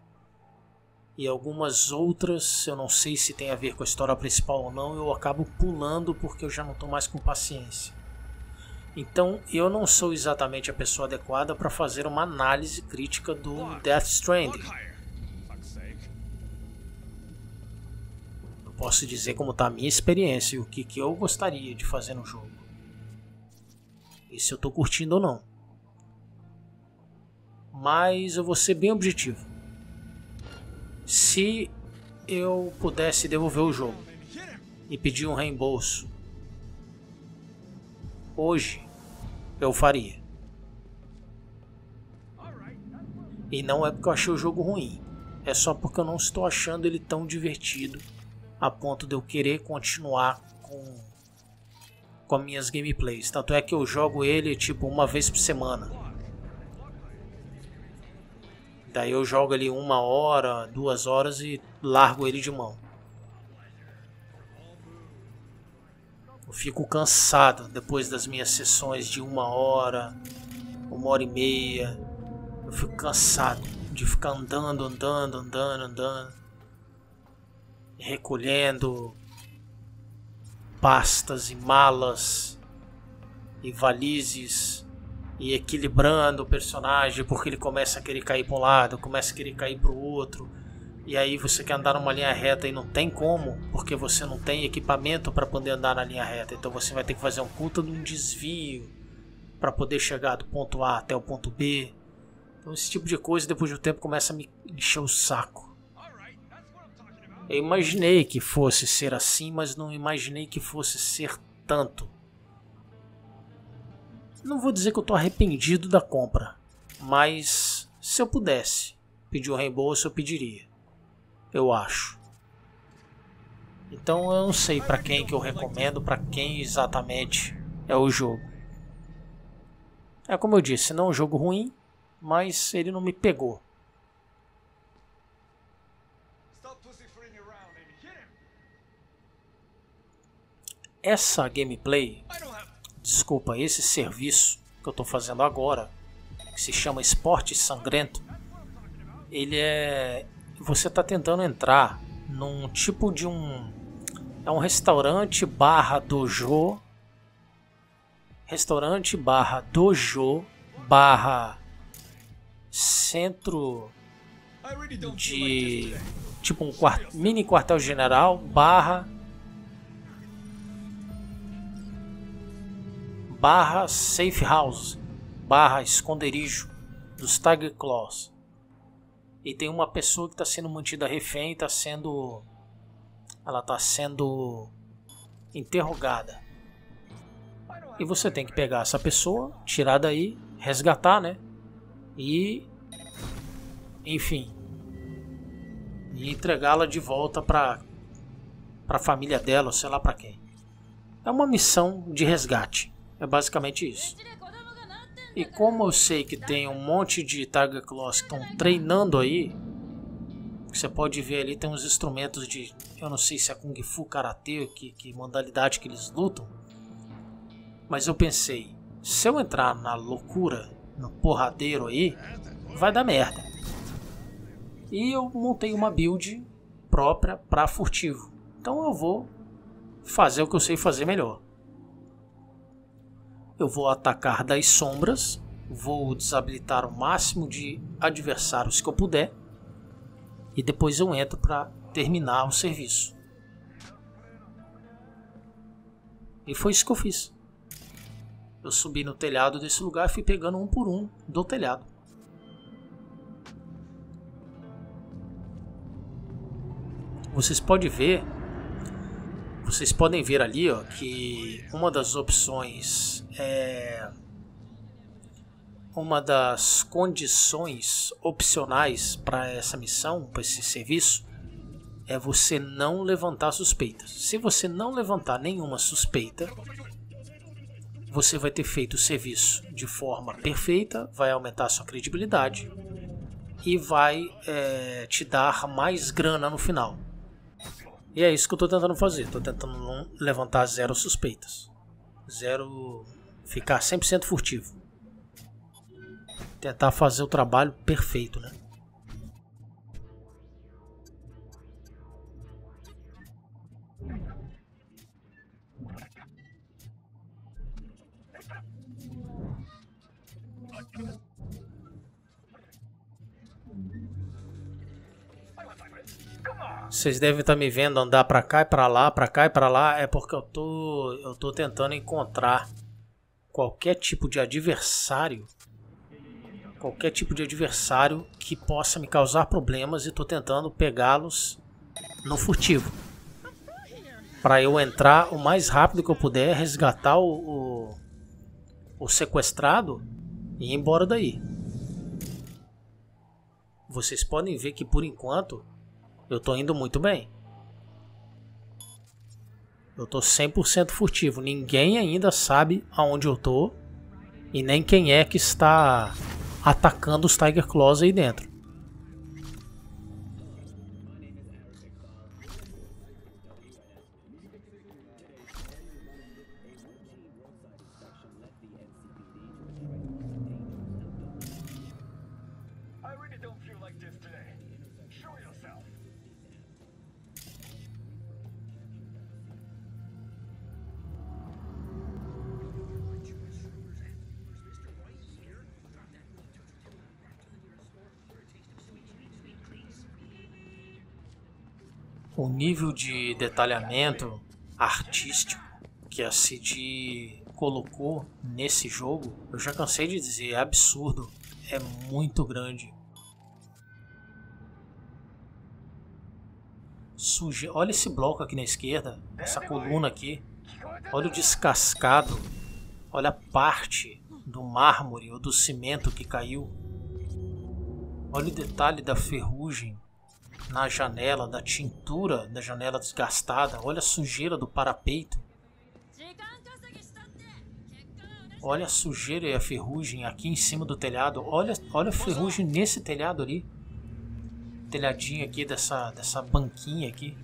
E algumas outras, eu não sei se tem a ver com a história principal ou não, eu acabo pulando porque eu já não estou mais com paciência. Então, eu não sou exatamente a pessoa adequada para fazer uma análise crítica do Death Stranding. Eu posso dizer como está a minha experiência e o que, que eu gostaria de fazer no jogo. E se eu estou curtindo ou não. Mas eu vou ser bem objetivo. Se eu pudesse devolver o jogo e pedir um reembolso hoje, eu faria. E não é porque eu achei o jogo ruim, é só porque eu não estou achando ele tão divertido a ponto de eu querer continuar com, com as minhas gameplays. Tanto é que eu jogo ele tipo uma vez por semana. Daí eu jogo ali uma hora, duas horas e largo ele de mão. Eu fico cansado depois das minhas sessões de uma hora, uma hora e meia. Eu fico cansado de ficar andando, andando, andando, andando. Recolhendo pastas e malas e valizes e equilibrando o personagem porque ele começa a querer cair para um lado, começa a querer cair para o outro. E aí você quer andar numa linha reta e não tem como, porque você não tem equipamento para poder andar na linha reta. Então você vai ter que fazer um puta de um desvio para poder chegar do ponto A até o ponto B. Então esse tipo de coisa depois do tempo começa a me encher o saco. Eu imaginei que fosse ser assim, mas não imaginei que fosse ser tanto. Não vou dizer que eu estou arrependido da compra, mas se eu pudesse pedir um reembolso, eu pediria. Eu acho. Então eu não sei para quem que eu recomendo, para quem exatamente é o jogo. É como eu disse, não é um jogo ruim, mas ele não me pegou. Essa gameplay desculpa, esse serviço que eu estou fazendo agora, que se chama Esporte Sangrento, ele é. Você está tentando entrar num tipo de um. É um restaurante barra dojo. Restaurante barra dojo barra centro de tipo um quart, mini quartel general barra barra safe house, barra esconderijo dos Tiger Claws. E tem uma pessoa que está sendo mantida refém, está sendo, ela está sendo interrogada. E você tem que pegar essa pessoa, tirar daí, resgatar, né? E, enfim, e entregá-la de volta para para a família dela, sei lá para quem. É uma missão de resgate. É basicamente isso. E como eu sei que tem um monte de Tiger Claws que estão treinando aí, você pode ver ali tem uns instrumentos de, eu não sei se é Kung Fu, Karatê, que, que modalidade que eles lutam. Mas eu pensei, se eu entrar na loucura, no porradeiro aí, vai dar merda. E eu montei uma build própria para furtivo. Então eu vou fazer o que eu sei fazer melhor eu vou atacar das sombras, vou desabilitar o máximo de adversários que eu puder e depois eu entro para terminar o serviço. E foi isso que eu fiz. Eu subi no telhado desse lugar e fui pegando um por um do telhado. Vocês podem ver vocês podem ver ali ó, que uma das opções é uma das condições opcionais para essa missão, para esse serviço, é você não levantar suspeitas. Se você não levantar nenhuma suspeita, você vai ter feito o serviço de forma perfeita, vai aumentar a sua credibilidade e vai é, te dar mais grana no final. E é isso que eu estou tentando fazer. Estou tentando levantar zero suspeitas. Zero. Ficar 100% furtivo. Tentar fazer o trabalho perfeito, né? Vocês devem estar me vendo andar para cá e para lá, para cá e para lá, é porque eu tô eu tô tentando encontrar qualquer tipo de adversário, qualquer tipo de adversário que possa me causar problemas e tô tentando pegá-los no furtivo. Para eu entrar o mais rápido que eu puder, resgatar o, o, o sequestrado e ir embora daí. Vocês podem ver que por enquanto eu tô indo muito bem. Eu tô 100% furtivo. Ninguém ainda sabe aonde eu tô e nem quem é que está atacando os Tiger Claws aí dentro. O nível de detalhamento artístico que a CD colocou nesse jogo, eu já cansei de dizer, é absurdo, é muito grande. Suje... Olha esse bloco aqui na esquerda, essa coluna aqui. Olha o descascado. Olha a parte do mármore ou do cimento que caiu. Olha o detalhe da ferrugem na janela, da tintura da janela desgastada. Olha a sujeira do parapeito. Olha a sujeira e a ferrugem aqui em cima do telhado. Olha, olha a ferrugem nesse telhado ali. Telhadinho aqui dessa, dessa banquinha aqui.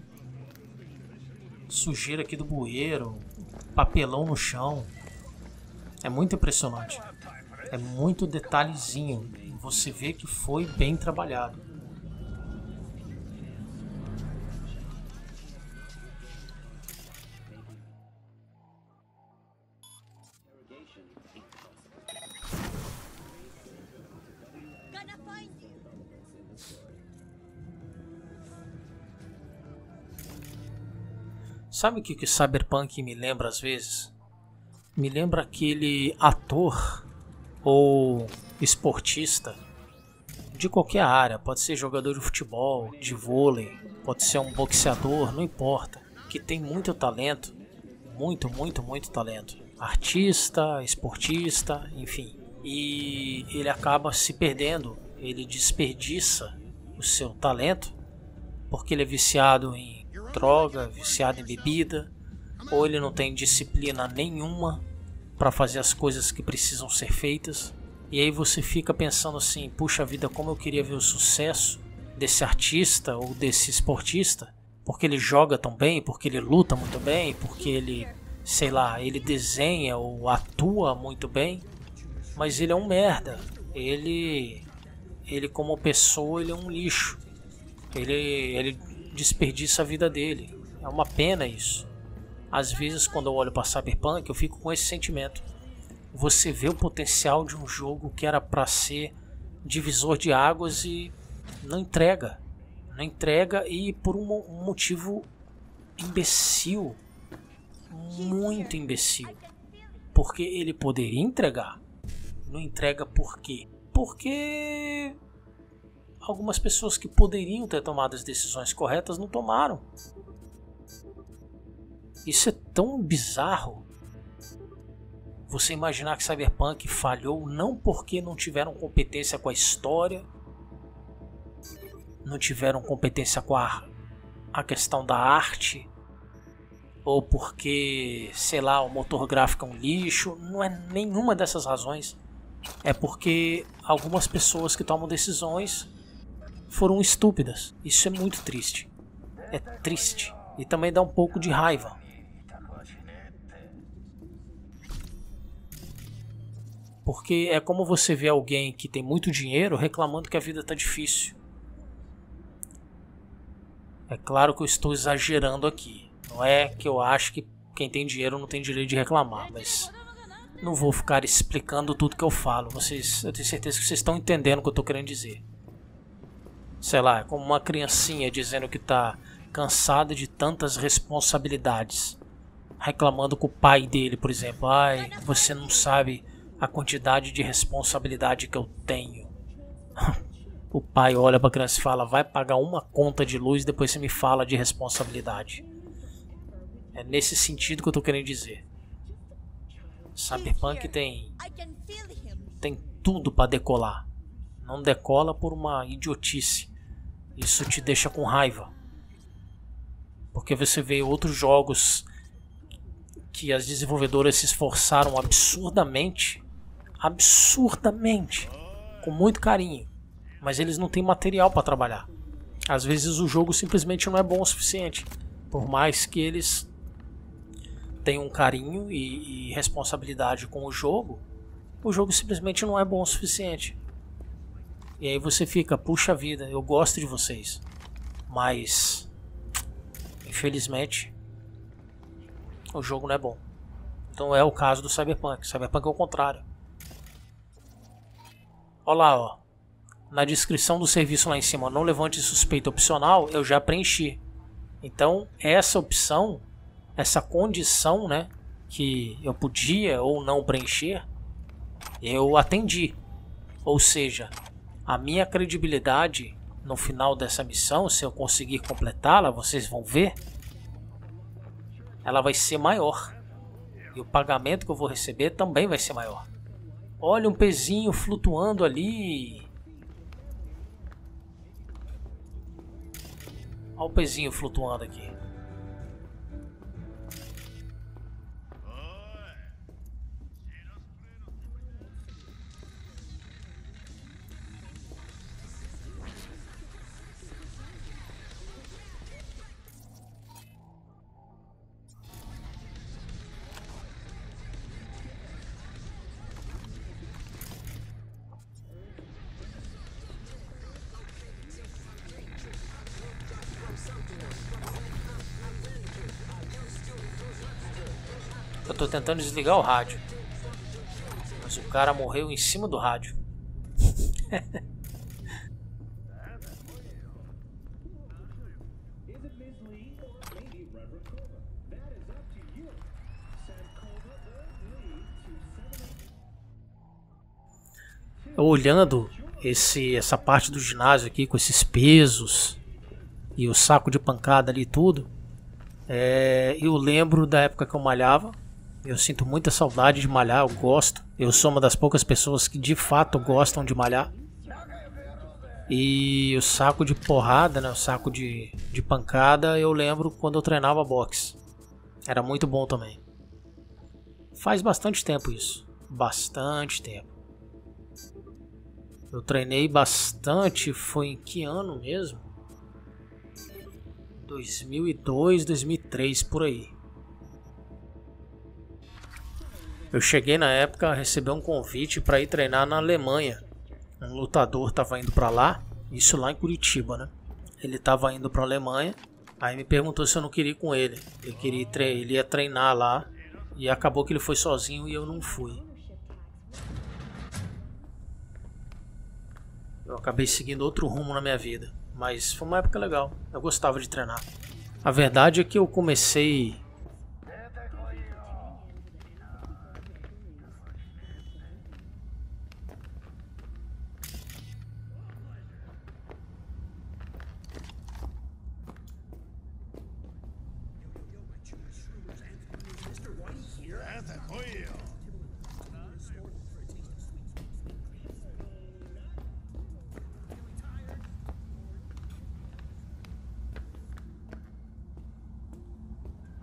Sujeira aqui do bueiro. Papelão no chão. É muito impressionante. É muito detalhezinho. Você vê que foi bem trabalhado. Sabe o que, que Cyberpunk me lembra às vezes? Me lembra aquele ator ou esportista de qualquer área, pode ser jogador de futebol, de vôlei, pode ser um boxeador, não importa, que tem muito talento, muito, muito, muito talento. Artista, esportista, enfim. E ele acaba se perdendo, ele desperdiça o seu talento porque ele é viciado em droga, viciado em bebida, ou ele não tem disciplina nenhuma para fazer as coisas que precisam ser feitas. E aí você fica pensando assim: puxa vida, como eu queria ver o sucesso desse artista ou desse esportista, porque ele joga tão bem, porque ele luta muito bem, porque ele, sei lá, ele desenha ou atua muito bem, mas ele é um merda. Ele ele como pessoa, ele é um lixo. Ele ele desperdiça a vida dele. É uma pena isso. Às vezes, quando eu olho para Cyberpunk, eu fico com esse sentimento. Você vê o potencial de um jogo que era para ser divisor de águas e não entrega. Não entrega e por um motivo imbecil. Muito imbecil. Porque ele poderia entregar. Não entrega por quê? Porque algumas pessoas que poderiam ter tomado as decisões corretas não tomaram. Isso é tão bizarro. Você imaginar que Cyberpunk falhou não porque não tiveram competência com a história, não tiveram competência com a, a questão da arte, ou porque, sei lá, o motor gráfico é um lixo, não é nenhuma dessas razões. É porque algumas pessoas que tomam decisões foram estúpidas. Isso é muito triste. É triste. E também dá um pouco de raiva. Porque é como você vê alguém que tem muito dinheiro reclamando que a vida está difícil. É claro que eu estou exagerando aqui. Não é que eu acho que quem tem dinheiro não tem direito de reclamar, mas não vou ficar explicando tudo que eu falo. Vocês, eu tenho certeza que vocês estão entendendo o que eu estou querendo dizer. Sei lá, é como uma criancinha dizendo que está cansada de tantas responsabilidades, reclamando com o pai dele, por exemplo. Ai, você não sabe a quantidade de responsabilidade que eu tenho. o pai olha para a criança e fala: "Vai pagar uma conta de luz, depois você me fala de responsabilidade". É nesse sentido que eu tô querendo dizer. Cyberpunk tem tem tudo para decolar. Não decola por uma idiotice. Isso te deixa com raiva. Porque você vê outros jogos que as desenvolvedoras se esforçaram absurdamente, absurdamente, com muito carinho, mas eles não têm material para trabalhar. Às vezes o jogo simplesmente não é bom o suficiente, por mais que eles tem um carinho e, e responsabilidade com o jogo, o jogo simplesmente não é bom o suficiente. E aí você fica, puxa vida, eu gosto de vocês. Mas infelizmente o jogo não é bom. Então é o caso do Cyberpunk. Cyberpunk é o contrário. Olha lá, ó. Na descrição do serviço lá em cima, não levante suspeita opcional, eu já preenchi. Então, essa opção essa condição, né, que eu podia ou não preencher, eu atendi. Ou seja, a minha credibilidade no final dessa missão, se eu conseguir completá-la, vocês vão ver, ela vai ser maior. E o pagamento que eu vou receber também vai ser maior. Olha um pezinho flutuando ali. Olha o pezinho flutuando aqui. Eu tô tentando desligar o rádio. Mas o cara morreu em cima do rádio. Olhando esse essa parte do ginásio aqui com esses pesos e o saco de pancada ali tudo, é, eu lembro da época que eu malhava eu sinto muita saudade de malhar, eu gosto. Eu sou uma das poucas pessoas que de fato gostam de malhar. E o saco de porrada, né, o saco de, de pancada, eu lembro quando eu treinava boxe. Era muito bom também. Faz bastante tempo isso. Bastante tempo. Eu treinei bastante, foi em que ano mesmo? 2002, 2003, por aí. Eu cheguei na época a receber um convite para ir treinar na Alemanha. Um lutador estava indo para lá, isso lá em Curitiba, né? Ele estava indo para Alemanha, aí me perguntou se eu não queria ir com ele. Ele queria ele ia treinar lá e acabou que ele foi sozinho e eu não fui. Eu acabei seguindo outro rumo na minha vida, mas foi uma época legal. Eu gostava de treinar. A verdade é que eu comecei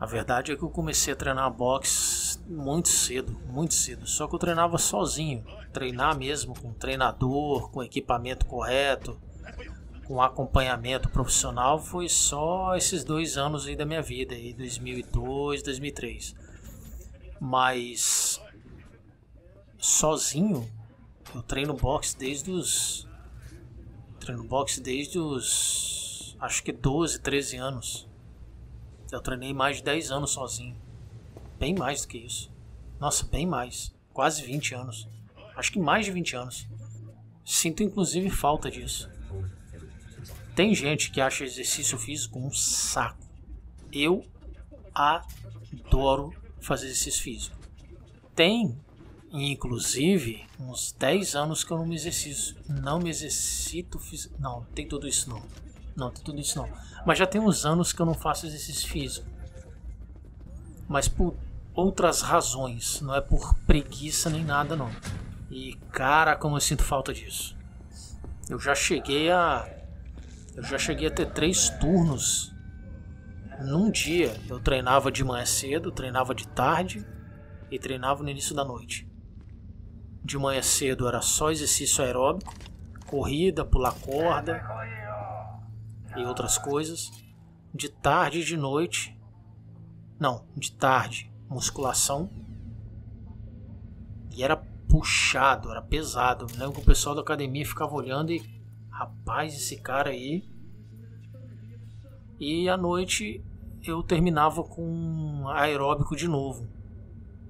A verdade é que eu comecei a treinar boxe muito cedo, muito cedo. Só que eu treinava sozinho. Treinar mesmo com treinador, com equipamento correto, com acompanhamento profissional foi só esses dois anos aí da minha vida, aí 2002, 2003. Mas sozinho, eu treino boxe desde os treino boxe desde os acho que 12, 13 anos. Eu treinei mais de 10 anos sozinho. Bem mais do que isso. Nossa, bem mais. Quase 20 anos. Acho que mais de 20 anos. Sinto inclusive falta disso. Tem gente que acha exercício físico um saco. Eu adoro fazer exercício físico. Tem, inclusive, uns 10 anos que eu não me exercito. Não me exercito. Não, tem tudo isso não. Não, tem tudo isso não. Mas já tem uns anos que eu não faço exercício físico. Mas por outras razões. Não é por preguiça nem nada não. E cara, como eu sinto falta disso. Eu já cheguei a. Eu já cheguei a ter três turnos num dia. Eu treinava de manhã cedo, treinava de tarde e treinava no início da noite. De manhã cedo era só exercício aeróbico, corrida, pular corda e outras coisas. De tarde e de noite. Não, de tarde, musculação. E era puxado, era pesado. Me lembro que o pessoal da academia ficava olhando e. Rapaz, esse cara aí. E à noite eu terminava com aeróbico de novo.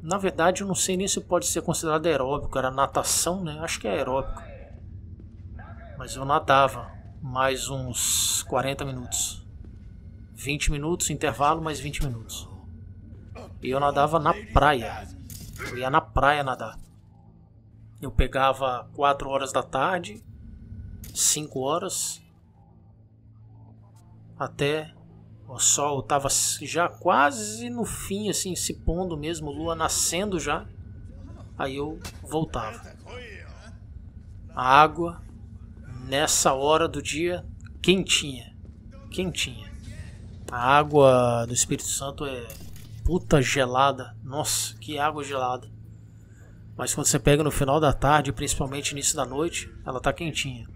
Na verdade, eu não sei nem se pode ser considerado aeróbico, era natação, né? Acho que é aeróbico. Mas eu nadava mais uns 40 minutos. 20 minutos, intervalo, mais 20 minutos. E eu nadava na praia. Eu ia na praia nadar. Eu pegava 4 horas da tarde, 5 horas, até o sol estava já quase no fim, assim, se pondo mesmo, lua nascendo já. Aí eu voltava. A água, nessa hora do dia, quentinha. Quentinha. A água do Espírito Santo é puta gelada. Nossa, que água gelada. Mas quando você pega no final da tarde, principalmente início da noite, ela tá quentinha.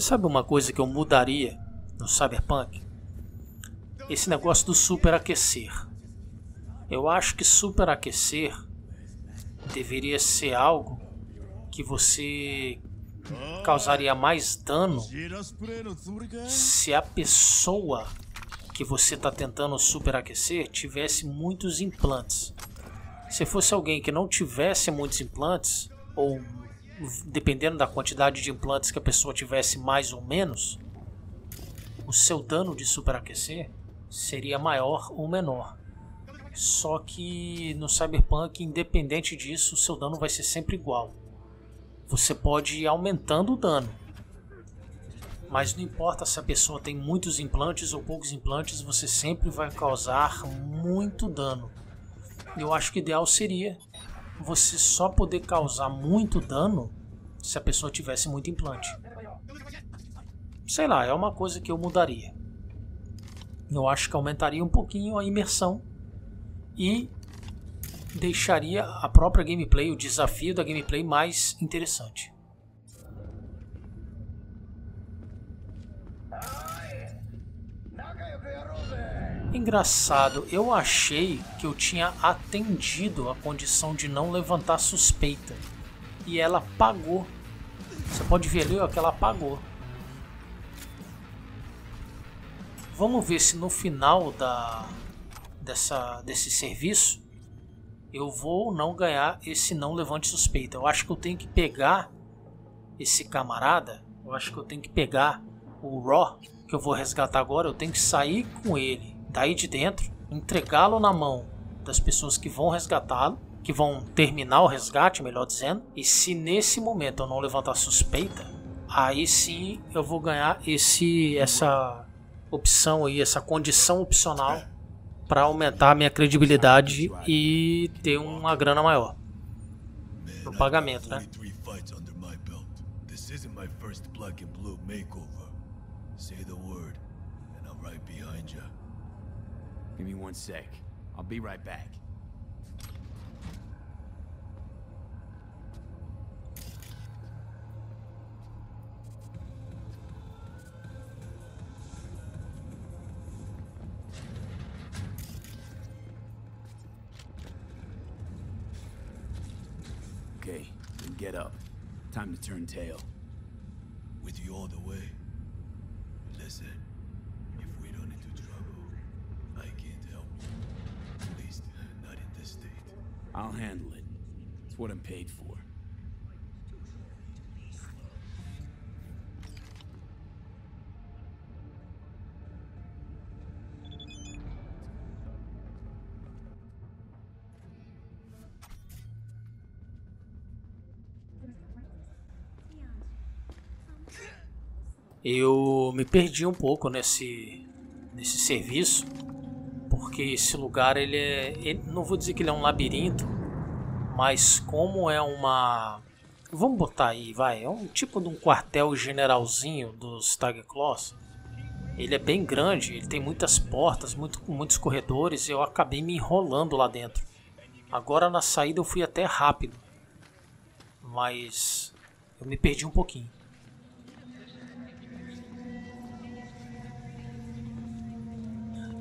Você sabe uma coisa que eu mudaria no Cyberpunk? Esse negócio do superaquecer. Eu acho que superaquecer deveria ser algo que você causaria mais dano se a pessoa que você está tentando superaquecer tivesse muitos implantes. Se fosse alguém que não tivesse muitos implantes, ou dependendo da quantidade de implantes que a pessoa tivesse mais ou menos, o seu dano de superaquecer seria maior ou menor. Só que no Cyberpunk, independente disso, o seu dano vai ser sempre igual. Você pode ir aumentando o dano. Mas não importa se a pessoa tem muitos implantes ou poucos implantes, você sempre vai causar muito dano. Eu acho que o ideal seria você só poder causar muito dano se a pessoa tivesse muito implante. Sei lá, é uma coisa que eu mudaria. Eu acho que aumentaria um pouquinho a imersão e deixaria a própria gameplay, o desafio da gameplay mais interessante. Engraçado, eu achei que eu tinha atendido a condição de não levantar suspeita. E ela pagou. Você pode ver ali ó, que ela apagou. Vamos ver se no final da, dessa, desse serviço eu vou ou não ganhar esse não levante suspeita. Eu acho que eu tenho que pegar esse camarada. Eu acho que eu tenho que pegar o Raw que eu vou resgatar agora. Eu tenho que sair com ele daí de dentro, entregá-lo na mão das pessoas que vão resgatá-lo, que vão terminar o resgate, melhor dizendo. E se nesse momento eu não levantar suspeita, aí sim eu vou ganhar esse essa opção aí, essa condição opcional para aumentar a minha credibilidade e ter uma grana maior no pagamento, né? Say the word, and right Give me one sec. I'll be right back. Okay, then get up. Time to turn tail. With you all the way. Listen, I'll handle it. It's what I'm paid for. Eu me perdi um pouco nesse nesse serviço, porque esse lugar ele é, ele- não vou dizer que ele é um labirinto, mas como é uma vamos botar aí, vai, é um tipo de um quartel generalzinho dos Tiger Claws. Ele é bem grande, ele tem muitas portas, muito, muitos corredores, e eu acabei me enrolando lá dentro. Agora na saída eu fui até rápido, mas eu me perdi um pouquinho.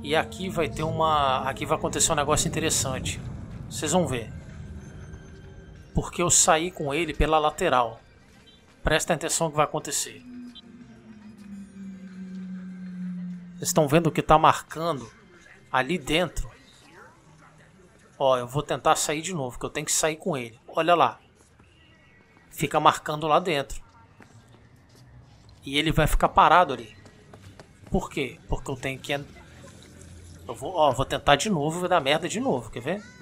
E aqui vai ter uma. Aqui vai acontecer um negócio interessante. Vocês vão ver. Porque eu saí com ele pela lateral. Presta atenção que vai acontecer. Vocês estão vendo o que está marcando ali dentro? Ó, eu vou tentar sair de novo, que eu tenho que sair com ele. Olha lá. Fica marcando lá dentro. E ele vai ficar parado ali. Por quê? Porque eu tenho que eu vou, ó, vou tentar de novo, vai dar merda de novo, quer ver?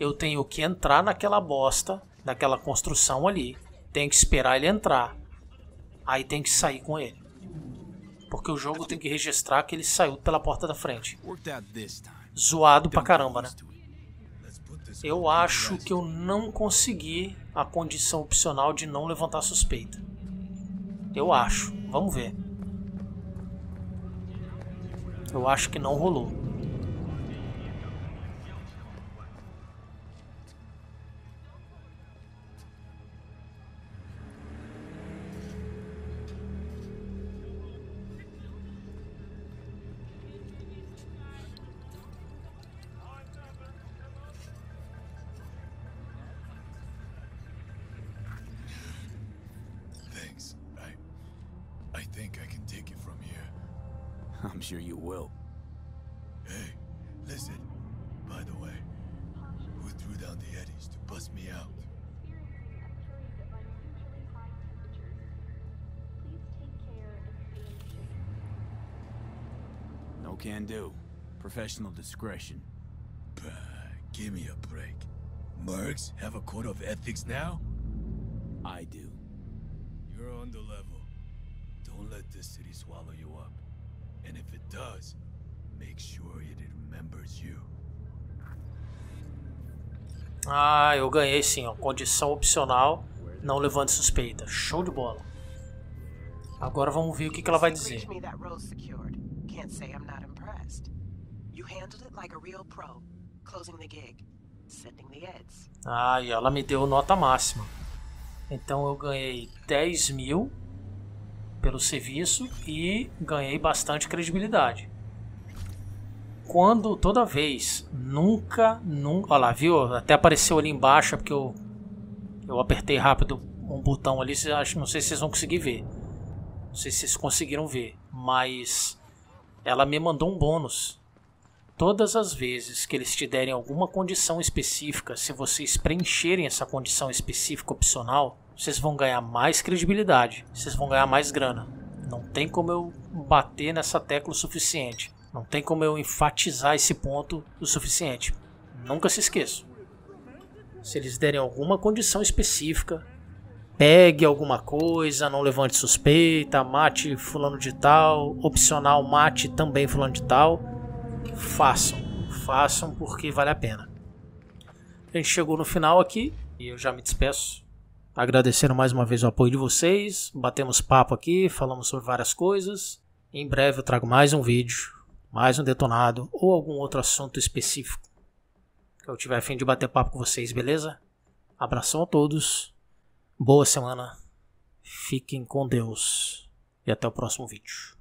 Eu tenho que entrar naquela bosta, naquela construção ali. Tenho que esperar ele entrar. Aí tem que sair com ele. Porque o jogo tem que registrar que ele saiu pela porta da frente. Zoado pra caramba, né? Eu acho que eu não consegui a condição opcional de não levantar suspeita. Eu acho. Vamos ver. Eu acho que não rolou. Bust me out? No can do. Professional discretion. Bah, give me a break. Mercs have a code of ethics now? I do. You're on the level. Don't let this city swallow you up. And if it does, make sure it remembers you. Ah, eu ganhei sim, ó. Condição opcional, não levante suspeita. Show de bola. Agora vamos ver o que, que ela vai dizer. reached me that road secured. Can't say I'm not impressed. You handled it like a real pro, closing the gig, sending the eds. Ah, e ela me deu nota máxima. Então eu ganhei 10 mil pelo serviço e ganhei bastante credibilidade. Quando, toda vez, nunca, nunca. Olha lá, viu? Até apareceu ali embaixo, é porque eu, eu apertei rápido um botão ali. acham- Não sei se vocês vão conseguir ver. Não sei se vocês conseguiram ver. Mas ela me mandou um bônus. Todas as vezes que eles te derem alguma condição específica, se vocês preencherem essa condição específica opcional, vocês vão ganhar mais credibilidade, vocês vão ganhar mais grana. Não tem como eu bater nessa tecla o suficiente. Não tem como eu enfatizar esse ponto o suficiente. Nunca se esqueçam. Se eles derem alguma condição específica, pegue alguma coisa, não levante suspeita, mate fulano de tal, opcional mate também fulano de tal façam, façam porque vale a pena. A gente chegou no final aqui e eu já me despeço. Agradecendo mais uma vez o apoio de vocês, batemos papo aqui, falamos sobre várias coisas Em breve eu trago mais um vídeo, mais um detonado ou algum outro assunto específico que eu tiver a fim de bater papo com vocês, beleza? Abração a todos, boa semana, fiquem com Deus e até o próximo vídeo.